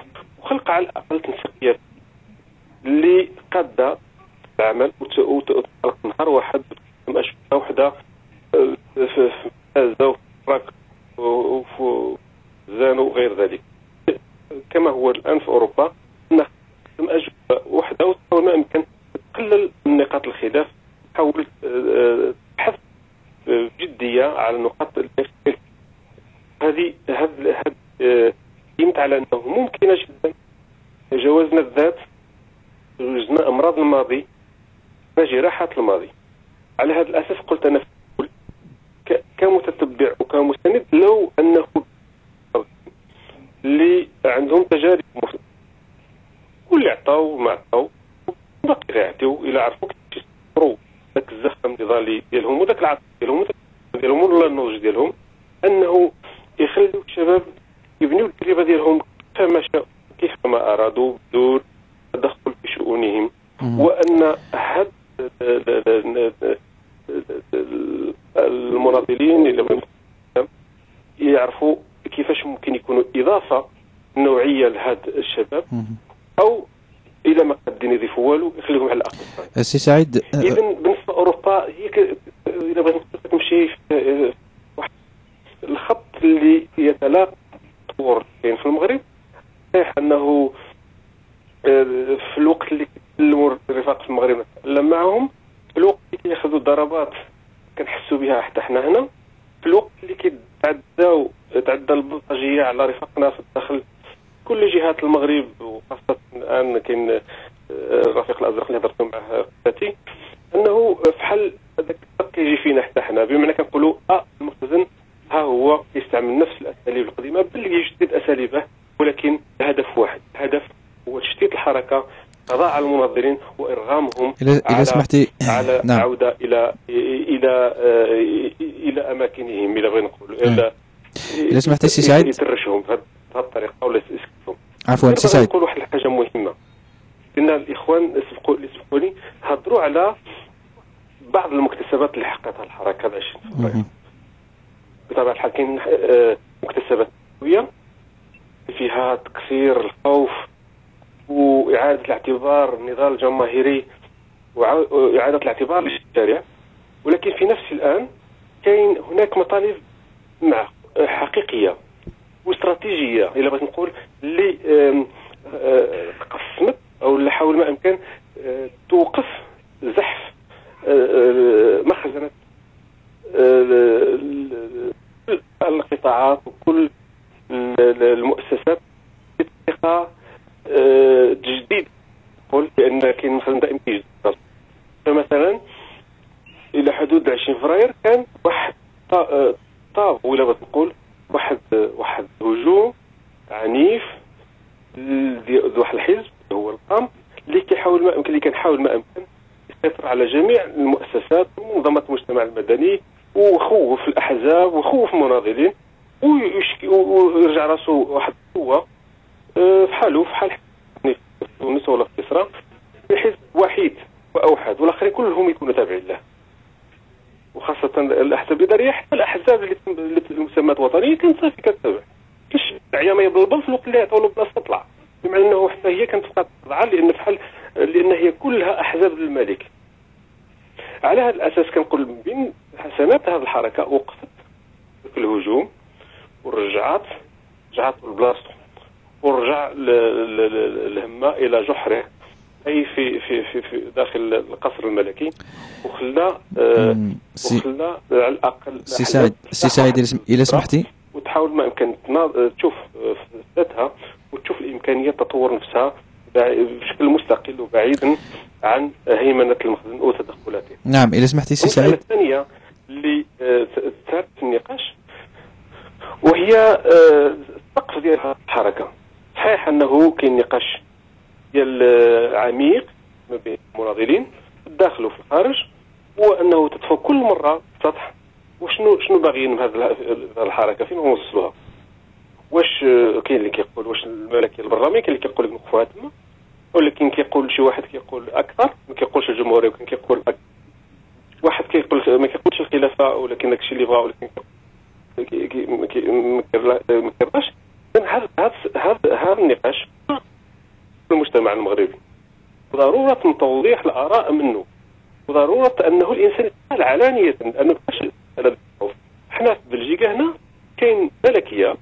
وخلق على الأقل تنسيقيات اللي قاده العمل وت- وت- وتطلق نهار واحد اشبه وحدة آه، في غزه وفي وفي زان وغير ذلك. كما هو الآن في أوروبا نخدم اجوبه وحدة وتحاول ما إمكن تقلل من نقاط الخلاف. تحاول آه، تبحث آه، بجديه على نقاط الاختلاف هذه هذا قيمت على أنه ممكن جدا. تجاوزنا الذات تجاوزنا أمراض الماضي جراحات الماضي. على هذا الأساس قلت أنا كمتتبع وكمستند لو أنه اللي عندهم تجارب مختلفه واللي عطاو ما عطاو باقي غيعطيو إلى عرفوا كيفاش يصبروا ذاك الزخم النضالي ديالهم وذاك العطف ديالهم ديالهم ولا النضج ديالهم أنه يخليو الشباب يبنيو التجربه ديالهم كما شاءوا كيفما أرادوا بدون تدخل في شؤونهم. وأن هاد المناضلين اللي يعرفوا كيفاش ممكن يكونوا إضافة نوعية لهاد الشباب أو إلى ما قادين يضيفوا والو يخليهم على الأقل. سي سعيد آه، اذا بالنسبة اوروبا هي ك- إذا بغيت تمشي في واحد الخط اللي يتلاقى التطور كاين في المغرب. صحيح أنه آه، في الوقت اللي كيتكلموا الرفاق في المغرب نتكلم معهم في الوقت اللي كياخذوا ضربات كنحسوا بها حتى حنا هنا. في الوقت اللي كيتعداو تعدى البلطجية على رفاقنا في الداخل كل جهات المغرب وخاصة الآن كاين آه، الرفيق الأزرق اللي هضرت معه قباتي أنه فحال هذاك كيجي فينا حتى حنا بمعنى كنقولوا آه المختزن ها هو يستعمل نفس الأساليب القديمة بل يجدد أساليبه ولكن الهدف واحد الهدف هو تشتيت الحركة قضاء على المنظرين وإرغامهم إذا على سمحتي- على نعم. عوده إلى إلى آه، إلى أماكنهم إلى بغينا نقولوا إلى إذا سمحتي سي سعيد. يترشهم بهذه الطريقة ولا يسكتهم عفوا سي سعيد نقول واحد الحاجة مهمة إن الإخوان اللي سبقوني هضروا على بعض المكتسبات اللي حققتها الحركة ال 20 فبراير مهم. بطبيعة الحال كاين آه، مكتسبات قوية فيها تكسير الخوف وإعادة الاعتبار النضال الجماهيري واعاده الاعتبار للشارع. ولكن في نفس الآن كاين هناك مطالب مع حقيقية واستراتيجية إلى بغيت نقول اللي آه، تقسمت أو اللي حاول ما امكن آه، توقف زحف آه، القطاعات وكل المؤسسات بثقه تجديد آه، نقول بان كاين مثلا دائما فمثلا إلى حدود 20 فبراير كان واحد آه، طاب ولا تقول نقول واحد واحد هجوم عنيف لواحد الحزب هو القام اللي كيحاول ما امكن اللي كنحاول ما امكن يسيطر على جميع المؤسسات ومنظمات المجتمع المدني ويخوف الأحزاب ويخوف المناضلين ويشكي ويرجع راسه واحد القوة آه، في حاله في حال يعني في تونس ولا في مصر حزب وحيد وأوحد والاخرين كلهم يكونوا تابعين له. وخاصة الأحزاب الإدارية حتى الأحزاب اللي تم- اللي المسمات وطنية كانت صافي كتتابع. كاش عيامة يضرب في الوقت اللي عطاو له بلاصة تطلع بمع أنه حتى هي كانت تبقى لأن في حال لأن هي كلها أحزاب للملك. على هذا الأساس كنقول من بين حسنات هذه الحركة وقفت ذاك الهجوم ورجعت رجعت لبلاصتو ورجع الهمة إلى جحره أي في في في, في داخل القصر الملكي وخلى آه، وخلى على الأقل سي سعيد سي سعيد إلا سمحتي. وتحاول ما امكن تشوف ذاتها وتشوف الإمكانية تطور نفسها بشكل مستقل وبعيدا عن هيمنة المخزن وتدخلاته. نعم إلا سمحتي سي سعيد. الثانية اللي آه، ثارت في النقاش وهي آه، السقف ديال هذه الحركة. صحيح أنه كاين نقاش ديال آه، عميق ما بين المناضلين في الداخل وفي الخارج وأنه تدفع كل مرة سطح وشنو شنو باغيين من هذه هذه الحركة؟ فين نوصلوها واش آه، كاين اللي كيقول واش الملكيه البرلمانيه كاين اللي كيقول لك نوقفوها تما ولكن كيقول شي واحد كيقول أكثر ما كيقولش الجمهورية وكان كيقول أكثر. واحد كيقول ما كيقولش الخلافة ولكن داكشي اللي بغا ولكن ما كيرضاش هذا هذا هذا النقاش في المجتمع المغربي. ضرورة من توضيح الآراء منه. وضرورة أنه الإنسان يتساءل علانية أنه كاش حنا في بلجيكا هنا كاين ملكية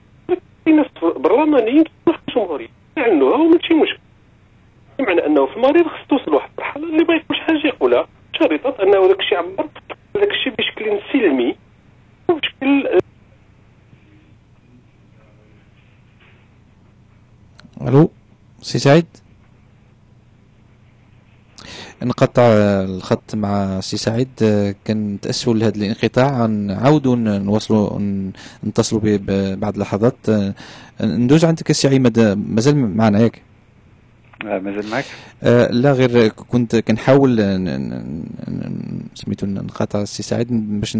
كاين ناس برلمانيين كيقولوا جمهوريه يعلنوها وماشي مشكل. بمعنى أنه فالمريض خص توصل لواحد المرحله اللي ما يقولش حاجة يقولها. شريطة أنه داك الشيء عبر داك الشيء بشكل سلمي. وبشكل ألو سي سعيد؟ نقطع الخط مع سي سعيد. آه، كنتأسفوا لهذا الانقطاع. نعاودوا نواصلوا نتصلوا به بعد لحظات ندوز عندك السي عماد مازال معنا ياك. مازال معك آه، لا غير كنت كنحاول سميتو نقاطع السي سعيد باش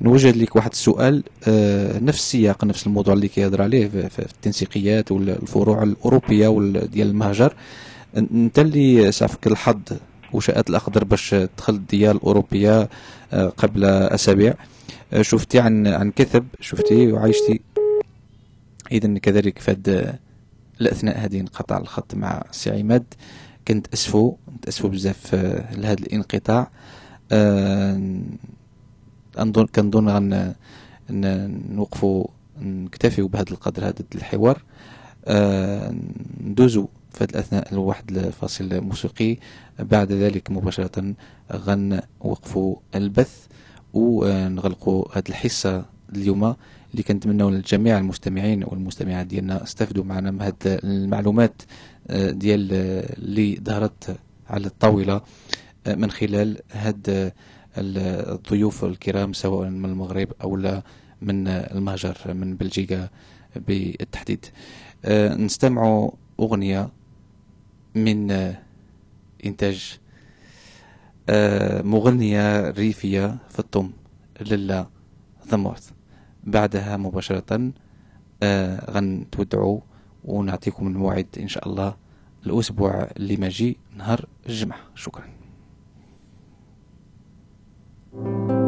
نوجه لك واحد السؤال آه، نفس السياق نفس الموضوع اللي كيهضر عليه في التنسيقيات والفروع الأوروبية ديال المهجر. إنت اللي سعفك الحظ وشاءت الأقدر باش تدخل الديال الأوروبية آه، قبل أسابيع. آه، شفتي عن عن كثب شفتي وعايشتي. اذا كذلك في هاد الاثناء هذه انقطع الخط مع سي عماد كنت أسفو نتاسفو بزاف آه، لهذا الانقطاع. آه، انظن كنظن غن نوقفوا نكتفيو بهذا القدر هذا الحوار. آه، ندوزو في هذه الأثناء لواحد الفاصل موسيقي. بعد ذلك مباشرة غنوقفوا البث ونغلقوا هذه الحصة اليوم. اللي كنتمنوا لجميع المستمعين والمستمعات ديالنا استفدوا معنا من هذه المعلومات آه، ديال آه، اللي ظهرت على الطاولة آه، من خلال هاد الضيوف الكرام سواء من المغرب أو لا من المهجر من بلجيكا بالتحديد. نستمع أغنية من إنتاج آه، مغنية ريفية في الطم للا ذا مورث. بعدها مباشرة آه غنتودعوا ونعطيكم الموعد إن شاء الله الأسبوع اللي ماجي نهار الجمعة. شكرا. هذا مار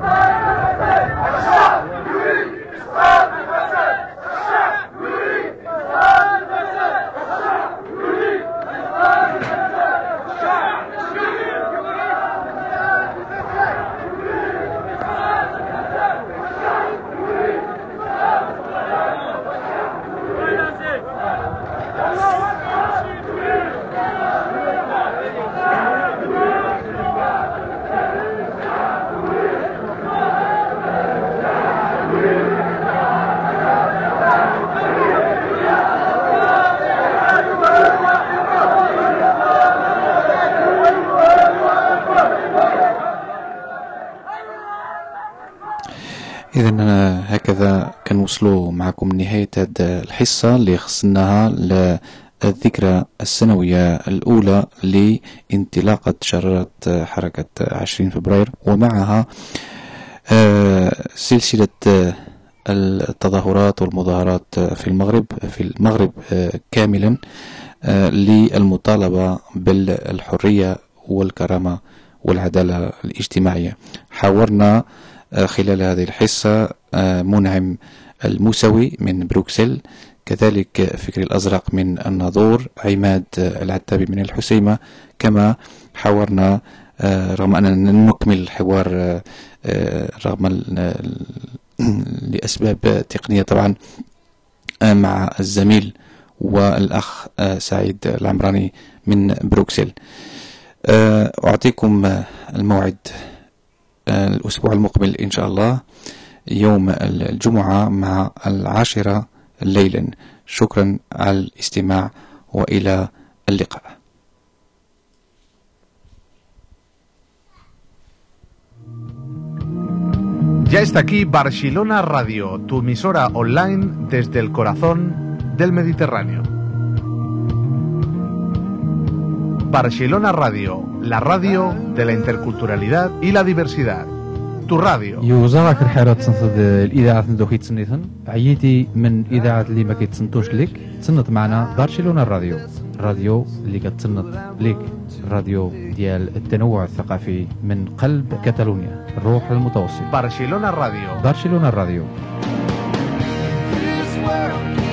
Oh! الحصة اللي خصناها للذكرى السنوية الأولى لانطلاقة شرارة حركة 20 فبراير ومعها آه، سلسلة آه، التظاهرات والمظاهرات في المغرب في المغرب آه، كاملا للمطالبة بالحرية والكرامة والعدالة الاجتماعية. حاورنا خلال هذه الحصة منعم الموسوي من بروكسل كذلك فكري الأزرق من الناظور عماد العتابي من الحسيمة كما حاورنا آه، رغم أننا نكمل الحوار آه، آه، رغم لأسباب تقنية طبعا مع الزميل والأخ سعيد العمراني من بروكسل. أعطيكم الموعد الأسبوع المقبل إن شاء الله. يوم الجمعة مع العاشرة ليلا شكرا على الاستماع وإلى اللقاء Ya está aquí Barcelona Radio, tu emisora online desde el corazón del Mediterráneo. Barcelona Radio, la radio de la interculturalidad y la diversidad. Radio. يوزا الحيرة تنفذ الإذاعة ندوخي تسنيثن عييتي من إذاعة اللي ما كيتسنتوش لك تسنط معنا برشلونة الراديو. راديو اللي كتسنط لك راديو ديال التنوع الثقافي من قلب كاتالونيا. الروح المتوسط. برشلونة الراديو. This world